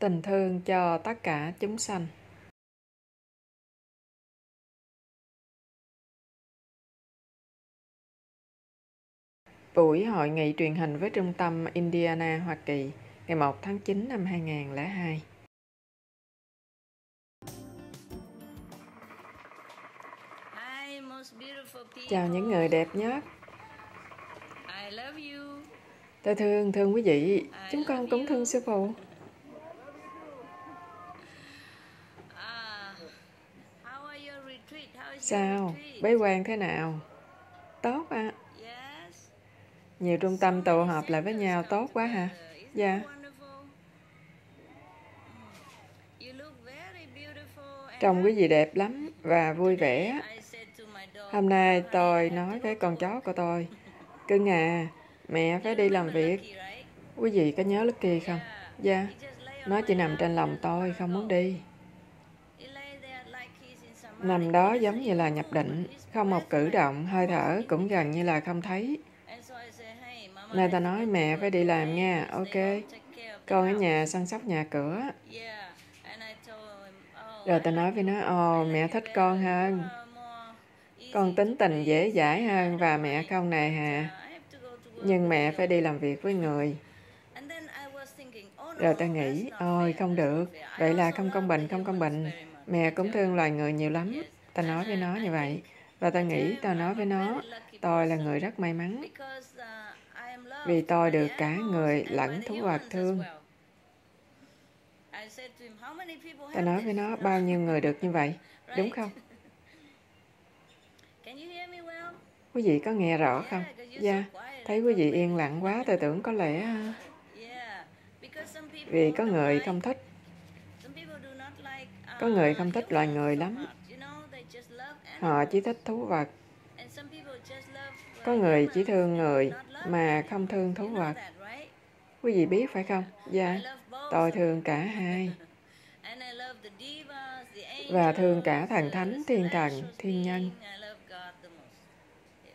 tình thương cho tất cả chúng sanh. Buổi hội nghị truyền hình với trung tâm Indiana, Hoa Kỳ ngày 1 tháng 9 năm 2002 Chào những người đẹp nhất. Tôi thương, thương quý vị. Chúng con cũng thương sư phụ Sao? Bế quan thế nào? Tốt ạ. À. Nhiều trung tâm tụ họp lại với nhau tốt quá hả? Dạ. Trông quý vị đẹp lắm và vui vẻ. Hôm nay tôi nói với con chó của tôi, cưng à, mẹ phải đi làm việc. Quý vị có nhớ Lucky không? Dạ. Nó chỉ nằm trên lòng tôi, không muốn đi. Nằm đó giống như là nhập định, không một cử động, hơi thở cũng gần như là không thấy. Nên ta nói mẹ phải đi làm nha, ok. Con ở nhà săn sóc nhà cửa. Rồi ta nói với nó, ồ, mẹ thích con hơn. Con tính tình dễ dãi hơn và mẹ không nề hà. Nhưng mẹ phải đi làm việc với người. Rồi ta nghĩ, ôi không được, vậy là không công bình, không công bình. Mẹ cũng thương loài người nhiều lắm. Ta nói với nó như vậy. Và ta nghĩ ta nói với nó, tôi là người rất may mắn. Vì tôi được cả người lẫn thú vật thương. Ta nói với nó, bao nhiêu người được như vậy, đúng không? Quý vị có nghe rõ không? Dạ, yeah. thấy quý vị yên lặng quá, tôi tưởng có lẽ... À, vì có người không thích có người không thích loài người lắm. Họ chỉ thích thú vật. Có người chỉ thương người mà không thương thú vật. Quý vị biết phải không? Dạ, tôi thương cả hai. Và thương cả thần thánh, thiên thần, thiên nhân.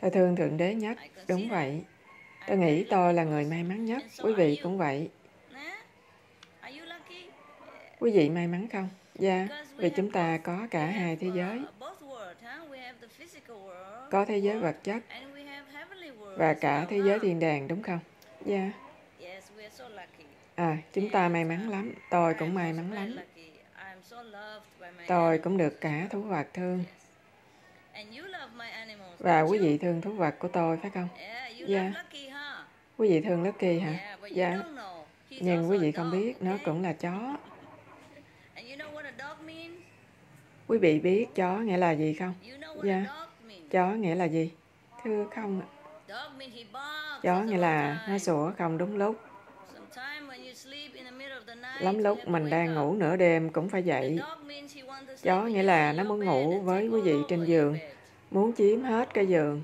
Tôi thương Thượng Đế nhất, đúng vậy. Tôi nghĩ tôi là người may mắn nhất, quý vị cũng vậy. Quý vị may mắn không? Dạ, vì chúng ta có cả hai thế giới. Có thế giới vật chất và cả thế giới thiên đàng, đúng không? Dạ. À, chúng ta may mắn lắm. Tôi cũng may mắn lắm. Tôi cũng được cả thú vật thương. Và quý vị thương thú vật của tôi, phải không? Dạ. Quý vị thương Lucky hả? Dạ. Nhưng quý vị không biết, nó cũng là chó. Quý vị biết chó nghĩa là gì không? Dạ. Chó nghĩa là gì? Thưa không ạ. Chó nghĩa là nó sủa không đúng lúc. Lắm lúc mình đang ngủ nửa đêm cũng phải dậy. Chó nghĩa là nó muốn ngủ với quý vị trên giường, muốn chiếm hết cái giường.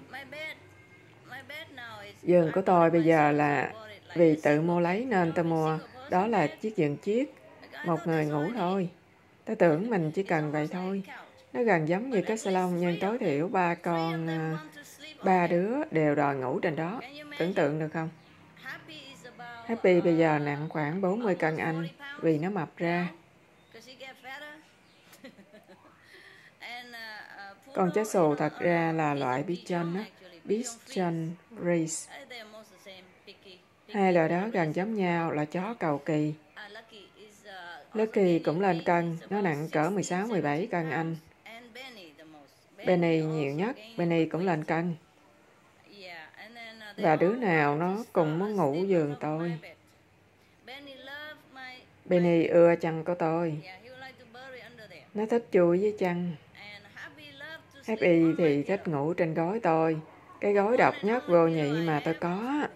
Giường của tôi bây giờ là vì tự mua lấy nên tôi mua. Đó là chiếc giường chiếc, một người ngủ thôi. Tôi tưởng mình chỉ cần vậy thôi. Nó gần giống như cái salon nhưng tối thiểu ba con, à, ba đứa đều đòi ngủ trên đó. Tưởng tượng được không? Happy bây giờ nặng khoảng 40 cân anh vì nó mập ra. Còn chó xù thật ra là loại Bichon á, Bichon Race. Hai loại đó gần giống nhau là chó cầu kỳ. Lucky cũng lên cân, nó nặng cỡ 16-17 cân anh. Benny nhiều nhất, Benny cũng lên cân. Và đứa nào nó cùng muốn ngủ giường tôi. Benny ưa chăn của tôi. Nó thích chui với chăn. Happy thì thích ngủ trên gối tôi. Cái gối độc nhất vô nhị mà tôi có.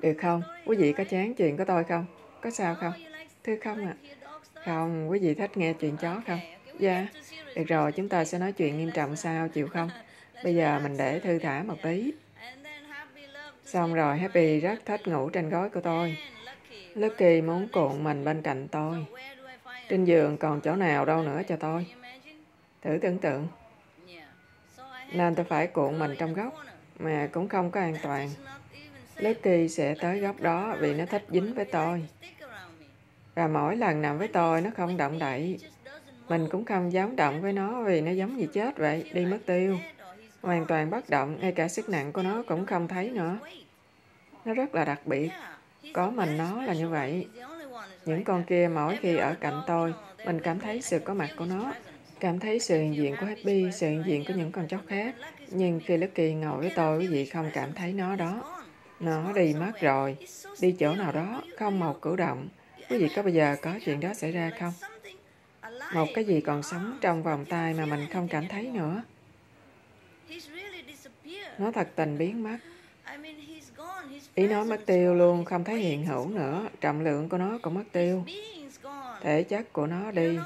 Được không? Quý vị có chán chuyện của tôi không? Có sao không? Thưa không ạ. À? Không, quý vị thích nghe chuyện chó không? Dạ. Được rồi, chúng ta sẽ nói chuyện nghiêm trọng sao, chịu không? Bây giờ mình để thư thả một tí. Xong rồi, Happy rất thích ngủ trên gối của tôi. Lucky muốn cuộn mình bên cạnh tôi. Trên giường còn chỗ nào đâu nữa cho tôi. Thử tưởng tượng. Nên tôi phải cuộn mình trong góc, mà cũng không có an toàn. Lucky sẽ tới góc đó vì nó thích dính với tôi. Và mỗi lần nằm với tôi, nó không động đậy. Mình cũng không dám động với nó vì nó giống như chết vậy, đi mất tiêu. Hoàn toàn bất động, ngay cả sức nặng của nó cũng không thấy nữa. Nó rất là đặc biệt. Có mình nó là như vậy. Những con kia mỗi khi ở cạnh tôi, mình cảm thấy sự có mặt của nó, cảm thấy sự hiện diện của Happy, sự hiện diện của những con chó khác. Nhưng khi Lucky ngồi với tôi, quý vị không cảm thấy nó đó. Nó đi mất rồi, đi chỗ nào đó, không một cử động. Quý vị có bao giờ có chuyện đó xảy ra không? Một cái gì còn sống trong vòng tay mà mình không cảm thấy nữa. Nó thật tình biến mất. Ý nó mất tiêu luôn, không thấy hiện hữu nữa. Trọng lượng của nó cũng mất tiêu. Thể chất của nó đi.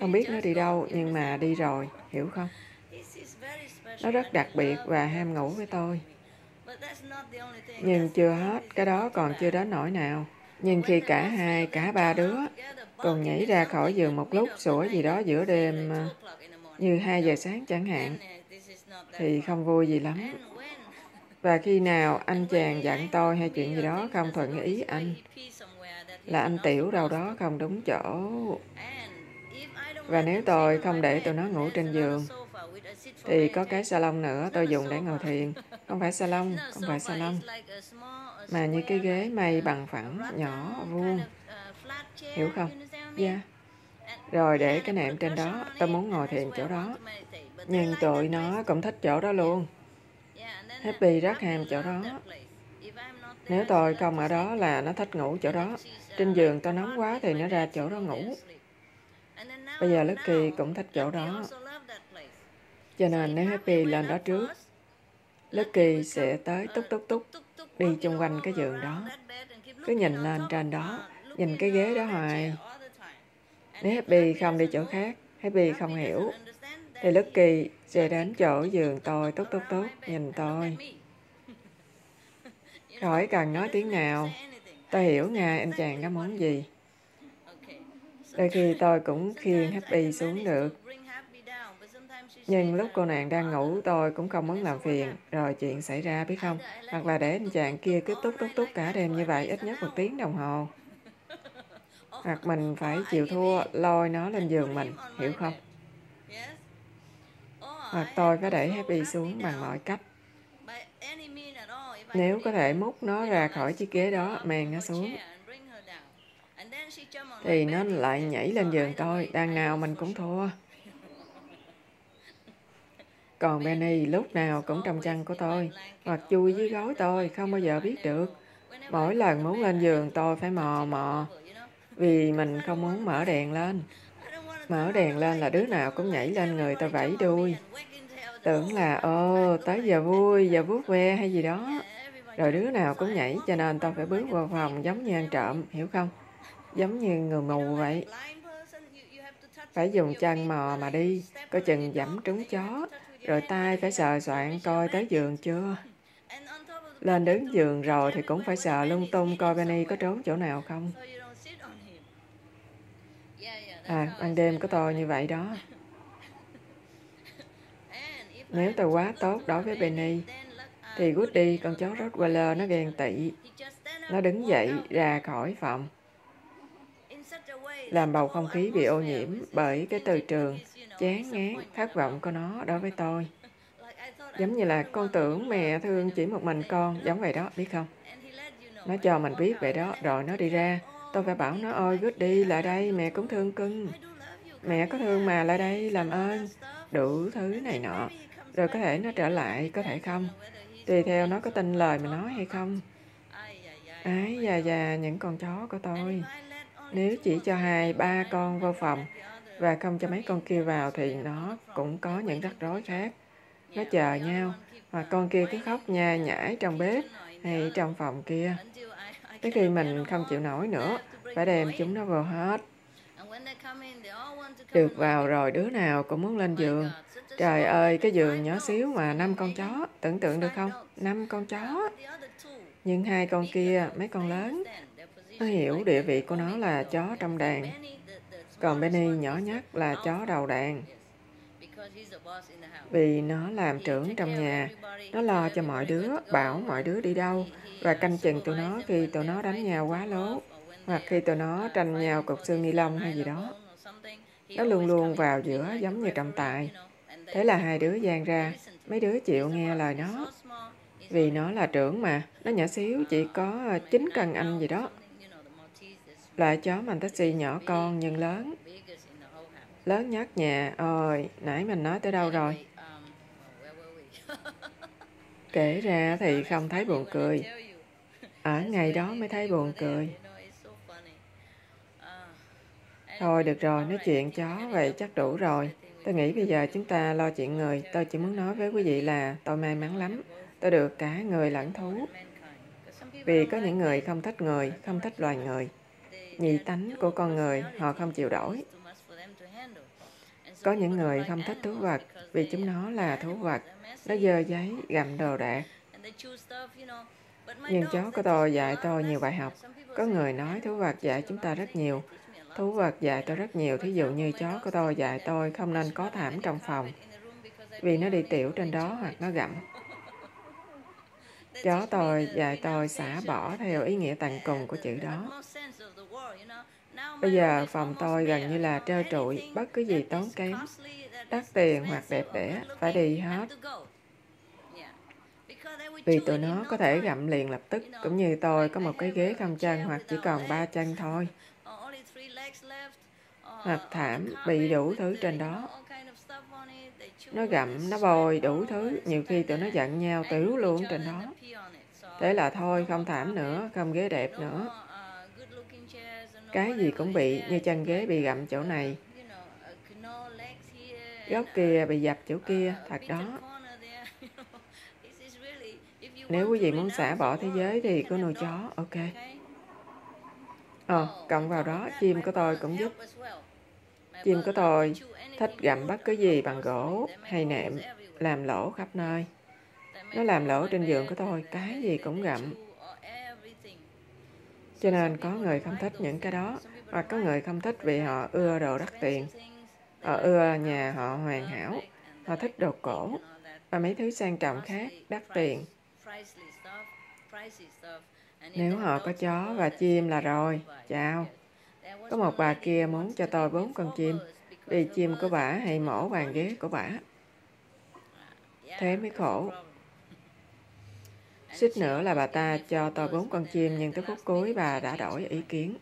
Không biết nó đi đâu, nhưng mà đi rồi, hiểu không? Nó rất đặc biệt và ham ngủ với tôi. Nhưng chưa hết, cái đó còn chưa đến nỗi nào. Nhưng khi cả hai, cả ba đứa còn nhảy ra khỏi giường một lúc sủa gì đó giữa đêm như 2 giờ sáng chẳng hạn, thì không vui gì lắm. Và khi nào anh chàng dặn tôi hay chuyện gì đó không thuận ý anh, là anh tiểu đâu đó không đúng chỗ. Và nếu tôi không để tụi nó ngủ trên giường, thì có cái salon nữa tôi dùng để ngồi thiền. Không phải salon, không phải salon, mà như cái ghế mây bằng phẳng, nhỏ, vuông. Hiểu không? Dạ. Yeah. Rồi để cái nệm trên đó, tôi muốn ngồi thiền chỗ đó. Nhưng tụi nó cũng thích chỗ đó luôn. Happy rất ham chỗ đó. Nếu tôi không ở đó là nó thích ngủ chỗ đó. Trên giường tôi nóng quá thì nó ra chỗ đó ngủ. Bây giờ Lucky cũng thích chỗ đó. Cho nên nếu Happy lên đó trước, Lucky sẽ tới túc túc túc, đi chung quanh cái giường đó. Cứ nhìn lên trên đó, nhìn cái ghế đó hoài. Nếu Happy không đi chỗ khác, Happy không hiểu, thì Lucky sẽ đến chỗ giường tôi tốt tốt tốt, nhìn tôi. Khỏi cần nói tiếng nào, tôi hiểu ngay anh chàng có muốn gì. Đôi khi tôi cũng khiêng Happy xuống được. Nhưng lúc cô nàng đang ngủ tôi cũng không muốn làm phiền, rồi chuyện xảy ra biết không? Hoặc là để anh chàng kia cứ túc túc túc cả đêm như vậy ít nhất một tiếng đồng hồ. Hoặc mình phải chịu thua, lôi nó lên giường mình, hiểu không? Hoặc tôi phải để Happy xuống bằng mọi cách. Nếu có thể múc nó ra khỏi chiếc ghế đó, mang nó xuống, thì nó lại nhảy lên giường tôi, đằng nào mình cũng thua. Còn Benny lúc nào cũng trong chăn của tôi, hoặc chui dưới gối tôi, không bao giờ biết được. Mỗi lần muốn lên giường tôi phải mò mò, vì mình không muốn mở đèn lên. Mở đèn lên là đứa nào cũng nhảy lên người tôi vẫy đuôi. Tưởng là, ô tới giờ vui, giờ vuốt ve hay gì đó. Rồi đứa nào cũng nhảy cho nên tôi phải bước vào phòng giống như ăn trộm, hiểu không? Giống như người mù vậy. Phải dùng chân mò mà đi, coi chừng dẫm trúng chó, rồi tay phải sờ soạn coi tới giường chưa. Lên đứng giường rồi thì cũng phải sờ lung tung coi Benny có trốn chỗ nào không. À, ban đêm có tôi như vậy đó. Nếu tôi quá tốt đối với Benny, thì Woody, con chó Rottweiler, nó ghen tị. Nó đứng dậy ra khỏi phòng. Làm bầu không khí bị ô nhiễm bởi cái từ trường chán ngán, thất vọng của nó đối với tôi. Giống như là con tưởng mẹ thương chỉ một mình con, giống vậy đó, biết không? Nó cho mình biết vậy đó, rồi nó đi ra. Tôi phải bảo nó, ôi Good đi, lại đây, mẹ cũng thương cưng. Mẹ có thương mà, lại đây, làm ơn. Đủ thứ này nọ. Rồi có thể nó trở lại, có thể không. Tùy theo nó có tin lời mình nói hay không. Ái già già những con chó của tôi. Nếu chỉ cho hai, ba con vô phòng và không cho mấy con kia vào thì nó cũng có những rắc rối khác. Nó chờ nhau, và con kia cứ khóc nha nhảy trong bếp hay trong phòng kia. Tới khi mình không chịu nổi nữa, phải đem chúng nó vào hết. Được vào rồi đứa nào cũng muốn lên giường. Trời ơi, cái giường nhỏ xíu mà năm con chó, tưởng tượng được không? Năm con chó. Nhưng hai con kia, mấy con lớn, nó hiểu địa vị của nó là chó trong đàn. Còn Benny nhỏ nhất là chó đầu đàn. Vì nó làm trưởng trong nhà, nó lo cho mọi đứa, bảo mọi đứa đi đâu, và canh chừng tụi nó khi tụi nó đánh nhau quá lố. hoặc khi tụi nó tranh nhau cục xương ni lông hay gì đó. Nó luôn luôn vào giữa giống như trọng tài. Thế là hai đứa gian ra, mấy đứa chịu nghe lời nó. Vì nó là trưởng mà, nó nhỏ xíu, chỉ có 9 cân anh gì đó. Loại chó mình taxi nhỏ con nhưng lớn. Lớn nhất nhà, ôi, nãy mình nói tới đâu rồi? Kể ra thì không thấy buồn cười. Ở ngày đó mới thấy buồn cười. Thôi được rồi, nói chuyện chó vậy chắc đủ rồi. Tôi nghĩ bây giờ chúng ta lo chuyện người. Tôi chỉ muốn nói với quý vị là tôi may mắn lắm. Tôi được cả người lẫn thú. Vì có những người không thích người, không thích loài người. Nhị tánh của con người, họ không chịu đổi. Có những người không thích thú vật vì chúng nó là thú vật. Nó dơ giấy, gặm đồ đạc. Nhưng chó của tôi dạy tôi nhiều bài học. Có người nói thú vật dạy chúng ta rất nhiều. Thú vật dạy tôi rất nhiều, thí dụ như chó của tôi dạy tôi không nên có thảm trong phòng vì nó đi tiểu trên đó hoặc nó gặm. Chó tôi dạy tôi xả bỏ theo ý nghĩa tàn cùng của chữ đó. Bây giờ phòng tôi gần như là trơ trụi, bất cứ gì tốn kém, đắt tiền hoặc đẹp đẽ, phải đi hết. Vì tụi nó có thể gặm liền lập tức, cũng như tôi có một cái ghế không chân hoặc chỉ còn ba chân thôi. hoặc thảm bị đủ thứ trên đó. Nó gặm, nó bồi đủ thứ, nhiều khi tụi nó giận nhau tiểu luôn trên đó. Thế là thôi, không thảm nữa, không ghế đẹp nữa. Cái gì cũng bị, như chân ghế bị gặm chỗ này. Góc kia bị dập chỗ kia, thật đó. Nếu quý vị muốn xả bỏ thế giới thì có nuôi chó, ok. Ờ, cộng vào đó, chim của tôi cũng giúp. Chim của tôi thích gặm bất cứ gì bằng gỗ hay nệm, làm lỗ khắp nơi. Nó làm lỗ trên giường của tôi, cái gì cũng gặm. Cho nên có người không thích những cái đó, hoặc có người không thích vì họ ưa đồ đắt tiền. Họ ưa nhà họ hoàn hảo, họ thích đồ cổ, và mấy thứ sang trọng khác, đắt tiền. Nếu họ có chó và chim là rồi, chào. Có một bà kia muốn cho tôi bốn con chim, vì chim của bà hay mổ bàn ghế của bà. Thế mới khổ. Xích nữa là bà ta cho tôi bốn con chim, nhưng tới phút cuối bà đã đổi ý kiến.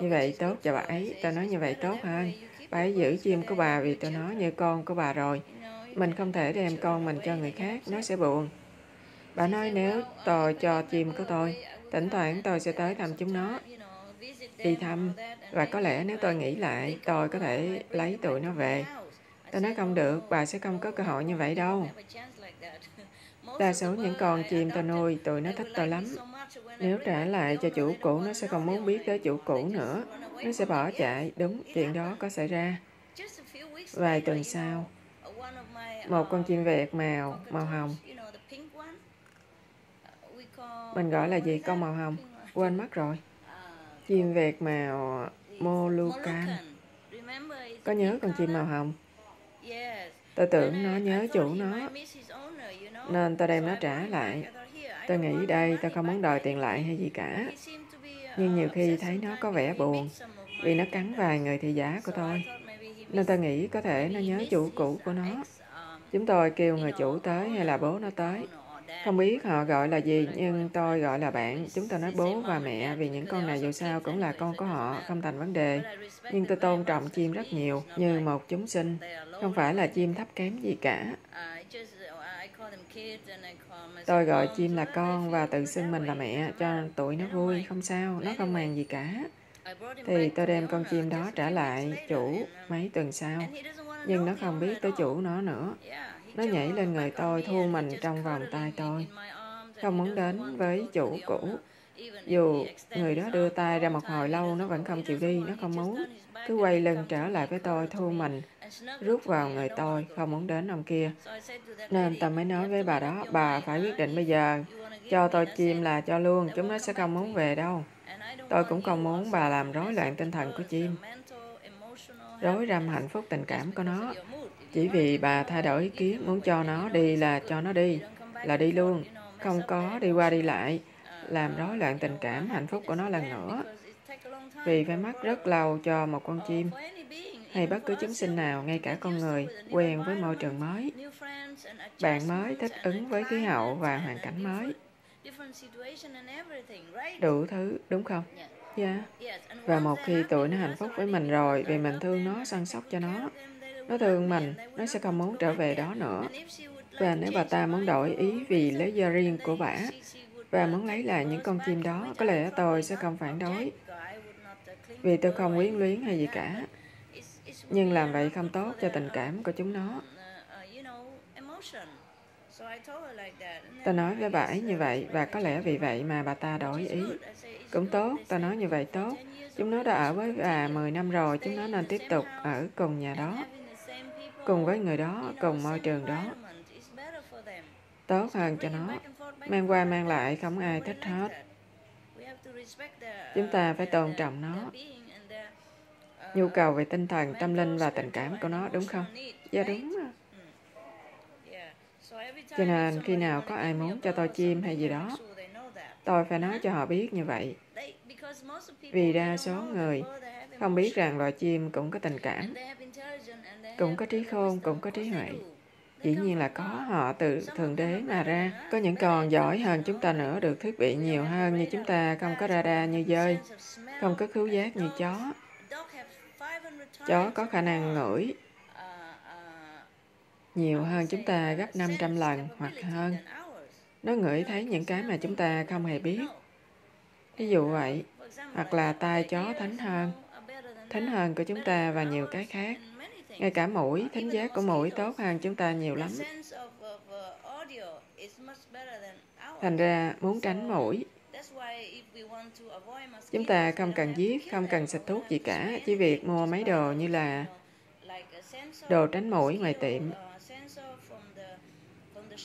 Như vậy tốt cho bà ấy, tôi nói như vậy tốt hơn. Bà ấy giữ chim của bà vì tôi nói như con của bà rồi. Mình không thể đem con mình cho người khác, nó sẽ buồn. Bà nói nếu tôi cho chim của tôi, thỉnh thoảng tôi sẽ tới thăm chúng nó đi thăm và có lẽ nếu tôi nghĩ lại tôi có thể lấy tụi nó về tôi nói không được bà sẽ không có cơ hội như vậy đâu đa số những con chim tôi nuôi tụi nó thích tôi lắm. Nếu trả lại cho chủ cũ nó sẽ không muốn biết tới chủ cũ nữa. Nó sẽ bỏ chạy. Đúng chuyện đó có xảy ra. Vài tuần sau một con chim vẹt màu màu hồng. Mình gọi là gì? Con màu hồng. Quên mất rồi. Chim vẹt màu Molucan. Có nhớ con chim màu hồng? Tôi tưởng nó nhớ chủ nó, nên tôi đem nó trả lại. Tôi nghĩ đây tôi không muốn đòi tiền lại hay gì cả. Nhưng nhiều khi thấy nó có vẻ buồn, vì nó cắn vài người thị giả của tôi. Nên tôi nghĩ có thể nó nhớ chủ cũ của nó. Chúng tôi kêu người chủ tới hay là bố nó tới. Không biết họ gọi là gì, nhưng tôi gọi là bạn. Chúng tôi nói bố và mẹ vì những con này dù sao cũng là con của họ, không thành vấn đề. Nhưng tôi tôn trọng chim rất nhiều, như một chúng sinh. Không phải là chim thấp kém gì cả. Tôi gọi chim là con và tự xưng mình là mẹ cho tụi nó vui, không sao, nó không màng gì cả. Thì tôi đem con chim đó trả lại chủ mấy tuần sau. Nhưng nó không biết tới chủ nó nữa. Nó nhảy lên người tôi, thu mình trong vòng tay tôi. Không muốn đến với chủ cũ. Dù người đó đưa tay ra một hồi lâu, nó vẫn không chịu đi, nó không muốn. Cứ quay lưng trở lại với tôi, thu mình, rút vào người tôi, không muốn đến ông kia. Nên tôi mới nói với bà đó, bà phải quyết định bây giờ, cho tôi chim là cho luôn, chúng nó sẽ không muốn về đâu. Tôi cũng không muốn bà làm rối loạn tinh thần của chim. Rối rắm hạnh phúc tình cảm của nó. Chỉ vì bà thay đổi ý kiến, muốn cho nó đi là cho nó đi, là đi luôn, không có đi qua đi lại, làm rối loạn tình cảm, hạnh phúc của nó lần nữa. vì phải mất rất lâu cho một con chim hay bất cứ chúng sinh nào, ngay cả con người, quen với môi trường mới. Bạn mới thích ứng với khí hậu và hoàn cảnh mới. Đủ thứ, đúng không? Dạ. Yeah. Và một khi tụi nó hạnh phúc với mình rồi, vì mình thương nó, săn sóc cho nó, nó thương mình, nó sẽ không muốn trở về đó nữa. Và nếu bà ta muốn đổi ý vì lý do riêng của bà và muốn lấy lại những con chim đó, có lẽ tôi sẽ không phản đối. Vì tôi không quyến luyến hay gì cả. Nhưng làm vậy không tốt cho tình cảm của chúng nó. Tôi nói với bà ấy như vậy và có lẽ vì vậy mà bà ta đổi ý. Cũng tốt, tôi nói như vậy tốt. Chúng nó đã ở với bà 10 năm rồi, chúng nó nên tiếp tục ở cùng nhà đó, cùng với người đó, cùng môi trường đó. Tốt hơn cho nó. Mang qua mang lại không ai thích hết. Chúng ta phải tôn trọng nó. Nhu cầu về tinh thần, tâm linh và tình cảm của nó, đúng không? Dạ đúng. Cho nên khi nào có ai muốn cho tôi chim hay gì đó, tôi phải nói cho họ biết như vậy. Vì đa số người không biết rằng loài chim cũng có tình cảm, cũng có trí khôn, cũng có trí huệ. Dĩ nhiên là có, họ từ Thượng Đế mà ra. Có những con giỏi hơn chúng ta nữa, được thiết bị nhiều hơn như chúng ta, không có radar như dơi, không có khứu giác như chó. Chó có khả năng ngửi nhiều hơn chúng ta gấp 500 lần hoặc hơn. Nó ngửi thấy những cái mà chúng ta không hề biết. Ví dụ vậy, hoặc là tai chó thánh hơn, thính hơn của chúng ta và nhiều cái khác. Ngay cả mũi, thính giác của mũi tốt hơn chúng ta nhiều lắm. Thành ra, muốn tránh mũi, chúng ta không cần giết, không cần xịt thuốc gì cả, chỉ việc mua mấy đồ như là đồ tránh mũi ngoài tiệm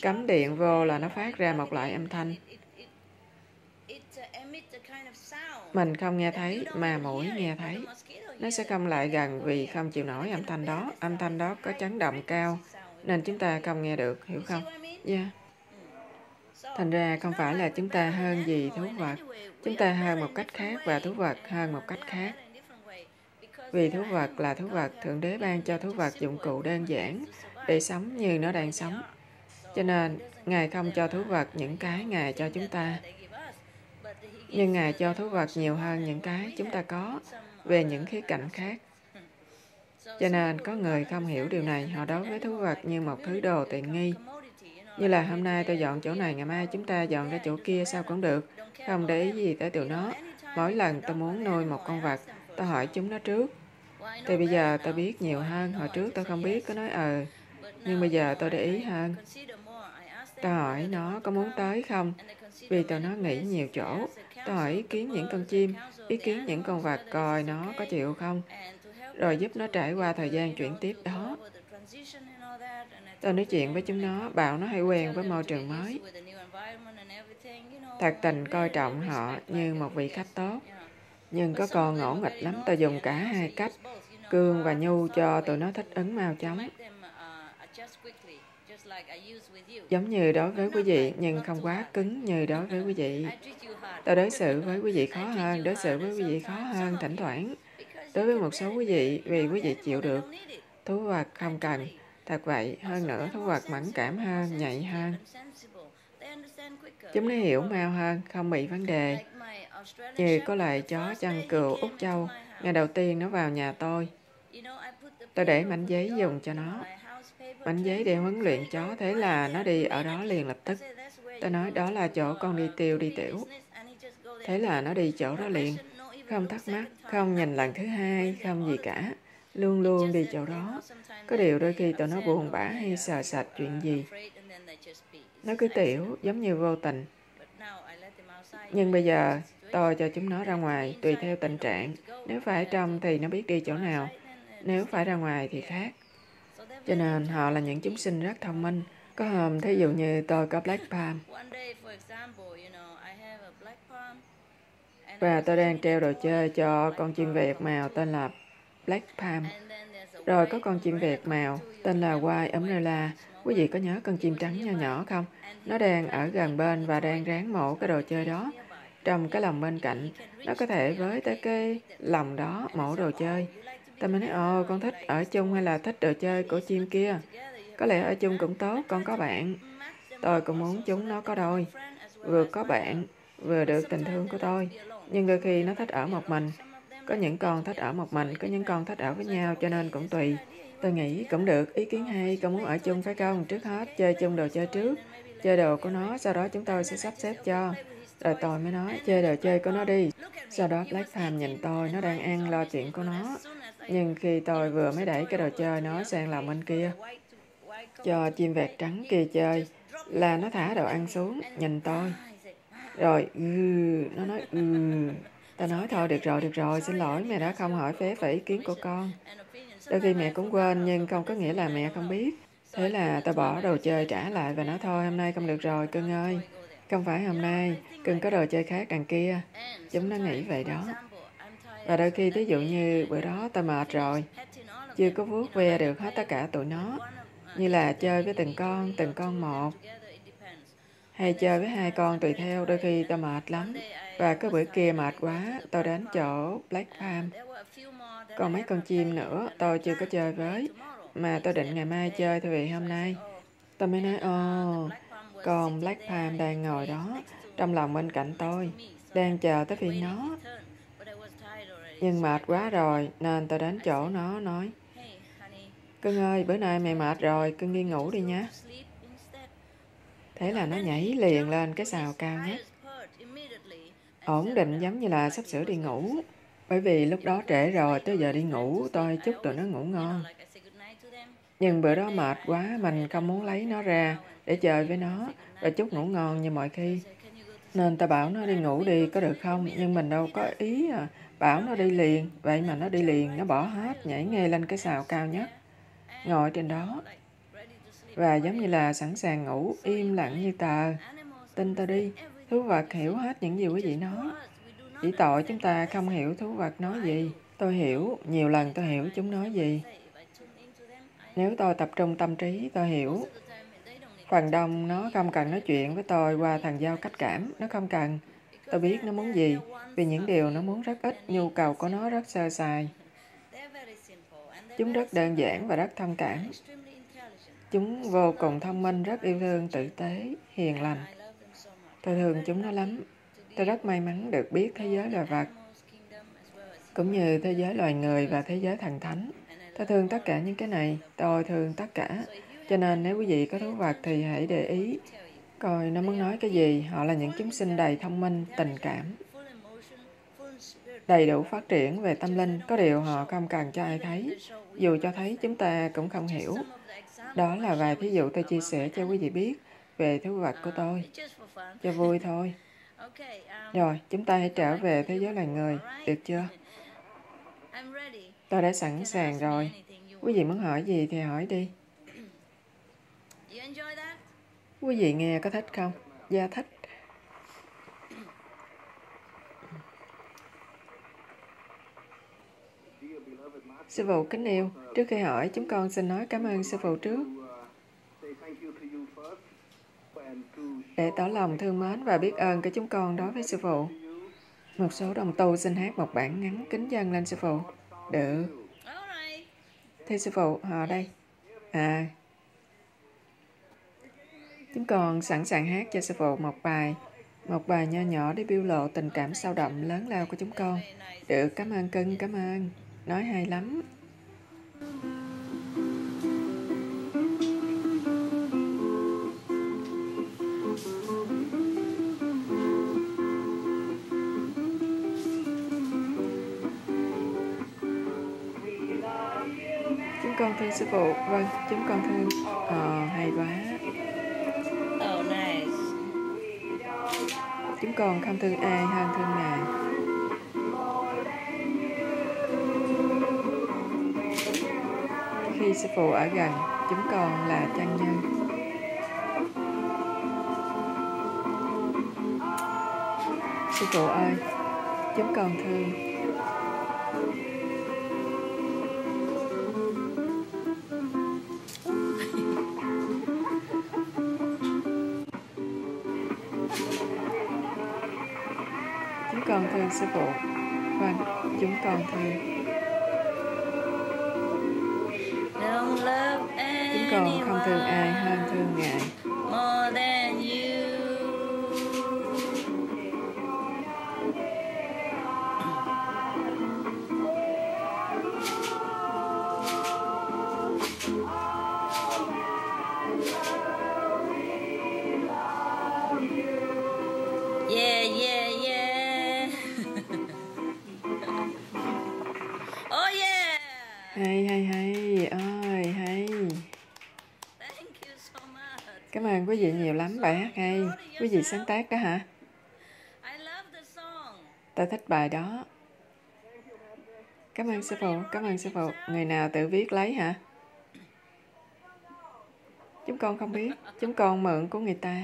Cắm điện vô là nó phát ra một loại âm thanh. Mình không nghe thấy, mà mũi nghe thấy. Nó sẽ không lại gần vì không chịu nổi âm thanh đó. Âm thanh đó có chấn động cao, nên chúng ta không nghe được, hiểu không? Yeah. Thành ra không phải là chúng ta hơn gì thú vật. Chúng ta hơn một cách khác và thú vật hơn một cách khác. Vì thú vật là thú vật, Thượng Đế ban cho thú vật dụng cụ đơn giản để sống như nó đang sống. Cho nên, Ngài không cho thú vật những cái Ngài cho chúng ta. Nhưng Ngài cho thú vật nhiều hơn những cái chúng ta có về những khía cạnh khác. Cho nên, có người không hiểu điều này, họ đối với thú vật như một thứ đồ tiện nghi. Như là hôm nay tôi dọn chỗ này, ngày mai chúng ta dọn ra chỗ kia sao cũng được. Không để ý gì tới tụi nó. Mỗi lần tôi muốn nuôi một con vật, tôi hỏi chúng nó trước. Thì bây giờ tôi biết nhiều hơn, hồi trước tôi không biết, có nói ờ, nhưng bây giờ tôi để ý hơn. Tôi hỏi nó có muốn tới không? Vì tụi nó nghĩ nhiều chỗ. Tôi hỏi ý kiến những con chim, ý kiến những con vật coi nó có chịu không? Rồi giúp nó trải qua thời gian chuyển tiếp đó. Tôi nói chuyện với chúng nó, bảo nó hãy quen với môi trường mới. Thật tình coi trọng họ như một vị khách tốt. Nhưng có con ngỗ nghịch lắm, tôi dùng cả hai cách, cương và nhu cho tụi nó thích ứng mau chóng. Giống như đối với quý vị, nhưng không quá cứng như đối với quý vị. Tôi đối xử với quý vị khó hơn, đối xử với quý vị khó hơn thỉnh thoảng. Đối với một số quý vị, vì quý vị chịu được, thú vật không cần. Thật vậy, hơn nữa thú vật mẫn cảm hơn, nhạy hơn. Chúng nó hiểu mau hơn, không bị vấn đề. Như có loại chó chăn cừu Úc Châu, ngày đầu tiên nó vào nhà tôi. Tôi để mảnh giấy dùng cho nó. Mảnh giấy để huấn luyện chó, thế là nó đi ở đó liền lập tức. Tôi nói đó là chỗ con đi tiêu đi tiểu. Thế là nó đi chỗ đó liền. Không thắc mắc, không nhìn lần thứ hai, không gì cả. Luôn luôn đi chỗ đó. Có điều đôi khi tụi nó buồn bã hay sờ sạch chuyện gì. Nó cứ tiểu, giống như vô tình. Nhưng bây giờ, tôi cho chúng nó ra ngoài, tùy theo tình trạng. Nếu phải trong thì nó biết đi chỗ nào. Nếu phải ra ngoài thì khác. Cho nên họ là những chúng sinh rất thông minh. Có hôm, thí dụ như tôi có Black Palm. Và tôi đang treo đồ chơi cho con chim Việt màu tên là Black Palm. Rồi có con chim Việt màu tên là White Umbrella. Quý vị có nhớ con chim trắng nhỏ nhỏ không? Nó đang ở gần bên và đang ráng mổ cái đồ chơi đó. trong cái lòng bên cạnh, nó có thể với tới cái lòng đó mẫu đồ chơi. Ta mới nói, ồ, con thích ở chung hay là thích đồ chơi của chim kia? Có lẽ ở chung cũng tốt, con có bạn. Tôi cũng muốn chúng nó có đôi. Vừa có bạn, vừa được tình thương của tôi. Nhưng đôi khi nó thích ở một mình. Có những con thích ở một mình, có những con thích ở với nhau, cho nên cũng tùy. Tôi nghĩ cũng được, ý kiến hay, con muốn ở chung phải không? Trước hết, chơi chung đồ chơi trước, chơi đồ của nó, sau đó chúng tôi sẽ sắp xếp cho. Rồi tôi mới nói, chơi đồ chơi của nó đi. Sau đó Black Time nhìn tôi, nó đang ăn lo chuyện của nó. Nhưng khi tôi vừa mới đẩy cái đồ chơi nó sang lòng bên kia, cho chim vẹt trắng kia chơi, là nó thả đồ ăn xuống, nhìn tôi. Rồi, ừ, nó nói, ừ. Ta nói thôi, được rồi, được rồi, xin lỗi, mẹ đã không hỏi phế phải ý kiến của con. Đôi khi mẹ cũng quên, nhưng không có nghĩa là mẹ không biết. Thế là ta bỏ đồ chơi trả lại và nói thôi, hôm nay không được rồi, cưng ơi. Không phải hôm nay, cưng có đồ chơi khác đằng kia. Chúng nó nghĩ vậy đó. Và đôi khi, ví dụ như bữa đó ta mệt rồi, chưa có vuốt ve được hết tất cả tụi nó, như là chơi với từng con, từng con một, hay chơi với hai con tùy theo, đôi khi tao mệt lắm. Và cái bữa kia mệt quá, tao đến chỗ Black Farm. Còn mấy con chim nữa, tôi chưa có chơi với, mà tôi định ngày mai chơi thì vì hôm nay. Tôi mới nói, ồ, còn Black Palm đang ngồi đó, trong lòng bên cạnh tôi, đang chờ tới phiên nó. Nhưng mệt quá rồi, nên tôi đến chỗ nó nói, Cưng ơi, bữa nay mày mệt rồi, cưng đi ngủ đi nhé. Thế là nó nhảy liền lên cái xào cao nhất. Ổn định giống như là sắp sửa đi ngủ. Bởi vì lúc đó trễ rồi, tới giờ đi ngủ, tôi chúc tụi nó ngủ ngon. Nhưng bữa đó mệt quá, mình không muốn lấy nó ra để chơi với nó và chúc ngủ ngon như mọi khi. Nên ta bảo nó đi ngủ đi, có được không? Nhưng mình đâu có ý à. Bảo nó đi liền, vậy mà nó đi liền, nó bỏ hết, nhảy ngay lên cái xào cao nhất. Ngồi trên đó. Và giống như là sẵn sàng ngủ, im lặng như tờ. Tin ta đi, thú vật hiểu hết những gì quý vị nói. Chỉ tội chúng ta không hiểu thú vật nói gì. Tôi hiểu, nhiều lần tôi hiểu chúng nói gì. Nếu tôi tập trung tâm trí, tôi hiểu. Phần đông nó không cần nói chuyện với tôi qua thằng giao cách cảm. Nó không cần. Tôi biết nó muốn gì. Vì những điều nó muốn rất ít, nhu cầu của nó rất sơ sài. Chúng rất đơn giản và rất thông cảm. Chúng vô cùng thông minh, rất yêu thương, tử tế, hiền lành. Tôi thương chúng nó lắm. Tôi rất may mắn được biết thế giới loài vật, cũng như thế giới loài người và thế giới thần thánh. Tôi thương tất cả những cái này, tôi thương tất cả. Cho nên nếu quý vị có thú vật thì hãy để ý coi nó muốn nói cái gì. Họ là những chúng sinh đầy thông minh, tình cảm, đầy đủ phát triển về tâm linh. Có điều họ không cần cho ai thấy. Dù cho thấy chúng ta cũng không hiểu. Đó là vài thí dụ tôi chia sẻ cho quý vị biết về thú vật của tôi. Cho vui thôi. Rồi, chúng ta hãy trở về thế giới loài người, được chưa? Tôi đã sẵn sàng rồi. Quý vị muốn hỏi gì thì hỏi đi. Quý vị nghe có thích không? Gia thích. Sư phụ kính yêu, trước khi hỏi, chúng con xin nói cảm ơn sư phụ trước. Để tỏ lòng thương mến và biết ơn của chúng con đối với sư phụ. Một số đồng tu xin hát một bản ngắn kính dân lên sư phụ. Được. Thưa sư phụ, họ đây. À. Chúng con sẵn sàng hát cho sư phụ một bài. Một bài nho nhỏ để biểu lộ tình cảm sâu đậm lớn lao của chúng con. Được, cảm ơn cưng, cảm ơn. Nói hay lắm. con thương sư phụ vâng chúng con thương ờ hay quá Oh, nice. chúng con không thương ai hơn thương ngài khi sư phụ ở gần chúng con là chân nhân sư phụ ơi chúng con thương sư phụ. Vâng, chúng con thương. Cảm ơn quý vị nhiều lắm. Bài hát hay. Quý vị sáng tác đó hả? I love the song. Ta thích bài đó. Cảm ơn sư phụ. Cảm ơn sư phụ. Người nào tự viết lấy hả? Chúng con không biết. Chúng con mượn của người ta.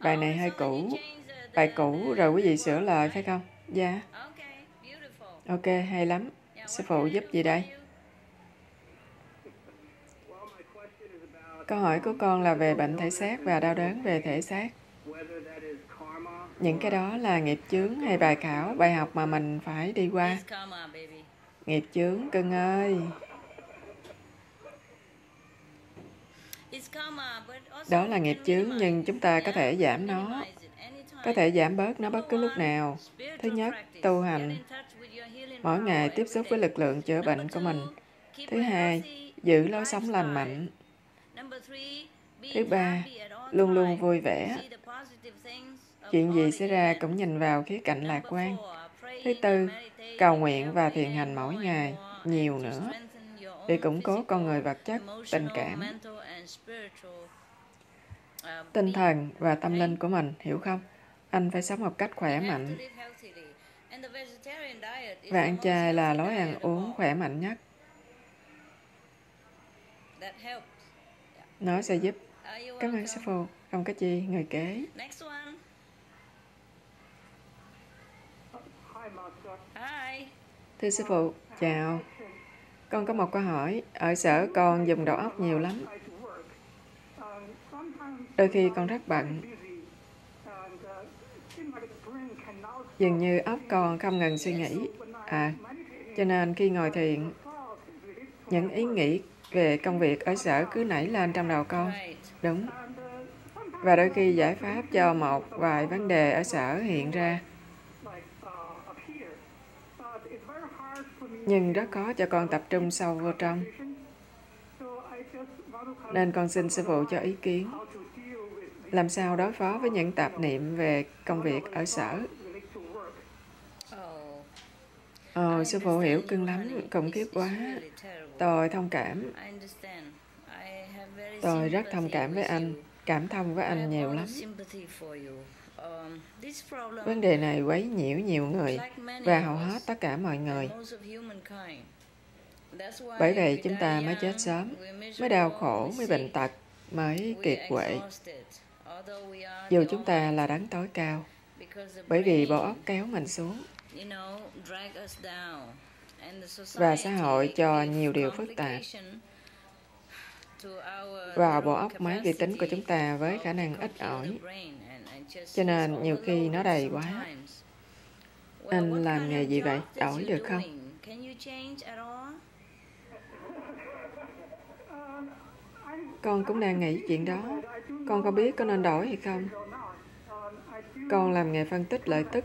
Bài này hơi cũ. Bài cũ rồi quý vị sửa lời phải không? Dạ. Beautiful. Ok, hay lắm. Sư phụ giúp gì đây? Câu hỏi của con là về bệnh thể xác và đau đớn về thể xác. Những cái đó là nghiệp chướng hay bài khảo, bài học mà mình phải đi qua. Nghiệp chướng, cưng ơi. Đó là nghiệp chướng nhưng chúng ta có thể giảm nó. Có thể giảm bớt nó bất cứ lúc nào. Thứ nhất, tu hành. Mỗi ngày tiếp xúc với lực lượng chữa bệnh của mình. Thứ hai, giữ lối sống lành mạnh. Thứ ba, luôn luôn vui vẻ. Chuyện gì xảy ra cũng nhìn vào khía cạnh lạc quan. Thứ tư, cầu nguyện và thiền hành mỗi ngày, nhiều nữa, để củng cố con người vật chất, tình cảm, tinh thần và tâm linh của mình, hiểu không? Anh phải sống một cách khỏe mạnh. Và ăn chay là lối ăn uống khỏe mạnh nhất. Nó sẽ giúp. Cảm ơn sư phụ. Không có chi, người kế. Thưa sư phụ, chào. Con có một câu hỏi. Ở sở con dùng đầu óc nhiều lắm. Đôi khi con rất bận. Dường như óc con không ngừng suy nghĩ. À, cho nên khi ngồi thiền, những ý nghĩ về công việc ở sở cứ nảy lên trong đầu con. Đúng. Và đôi khi giải pháp cho một vài vấn đề ở sở hiện ra. Nhưng rất khó cho con tập trung sâu vô trong. Nên con xin sư phụ cho ý kiến. Làm sao đối phó với những tạp niệm về công việc ở sở? Oh. Ồ, I sư phụ hiểu cưng lắm, khiếp it's quá. Tôi thông cảm. Tôi rất thông cảm với anh, cảm thông với anh nhiều lắm. Um, Vấn đề này quấy nhiễu nhiều người và hầu hết tất cả mọi người. Bởi vậy chúng ta mới chết sớm, mới đau khổ, mới bệnh tật, mới kiệt quệ. Dù chúng ta là đấng tối cao, bởi vì bộ óc kéo mình xuống và xã hội cho nhiều điều phức tạp vào bộ óc máy vi tính của chúng ta với khả năng ít ỏi. Cho nên nhiều khi nó đầy quá. Anh làm nghề gì vậy? Đổi được không? Con cũng đang nghĩ chuyện đó. Con không biết có nên đổi hay không. Con làm nghề phân tích lợi tức,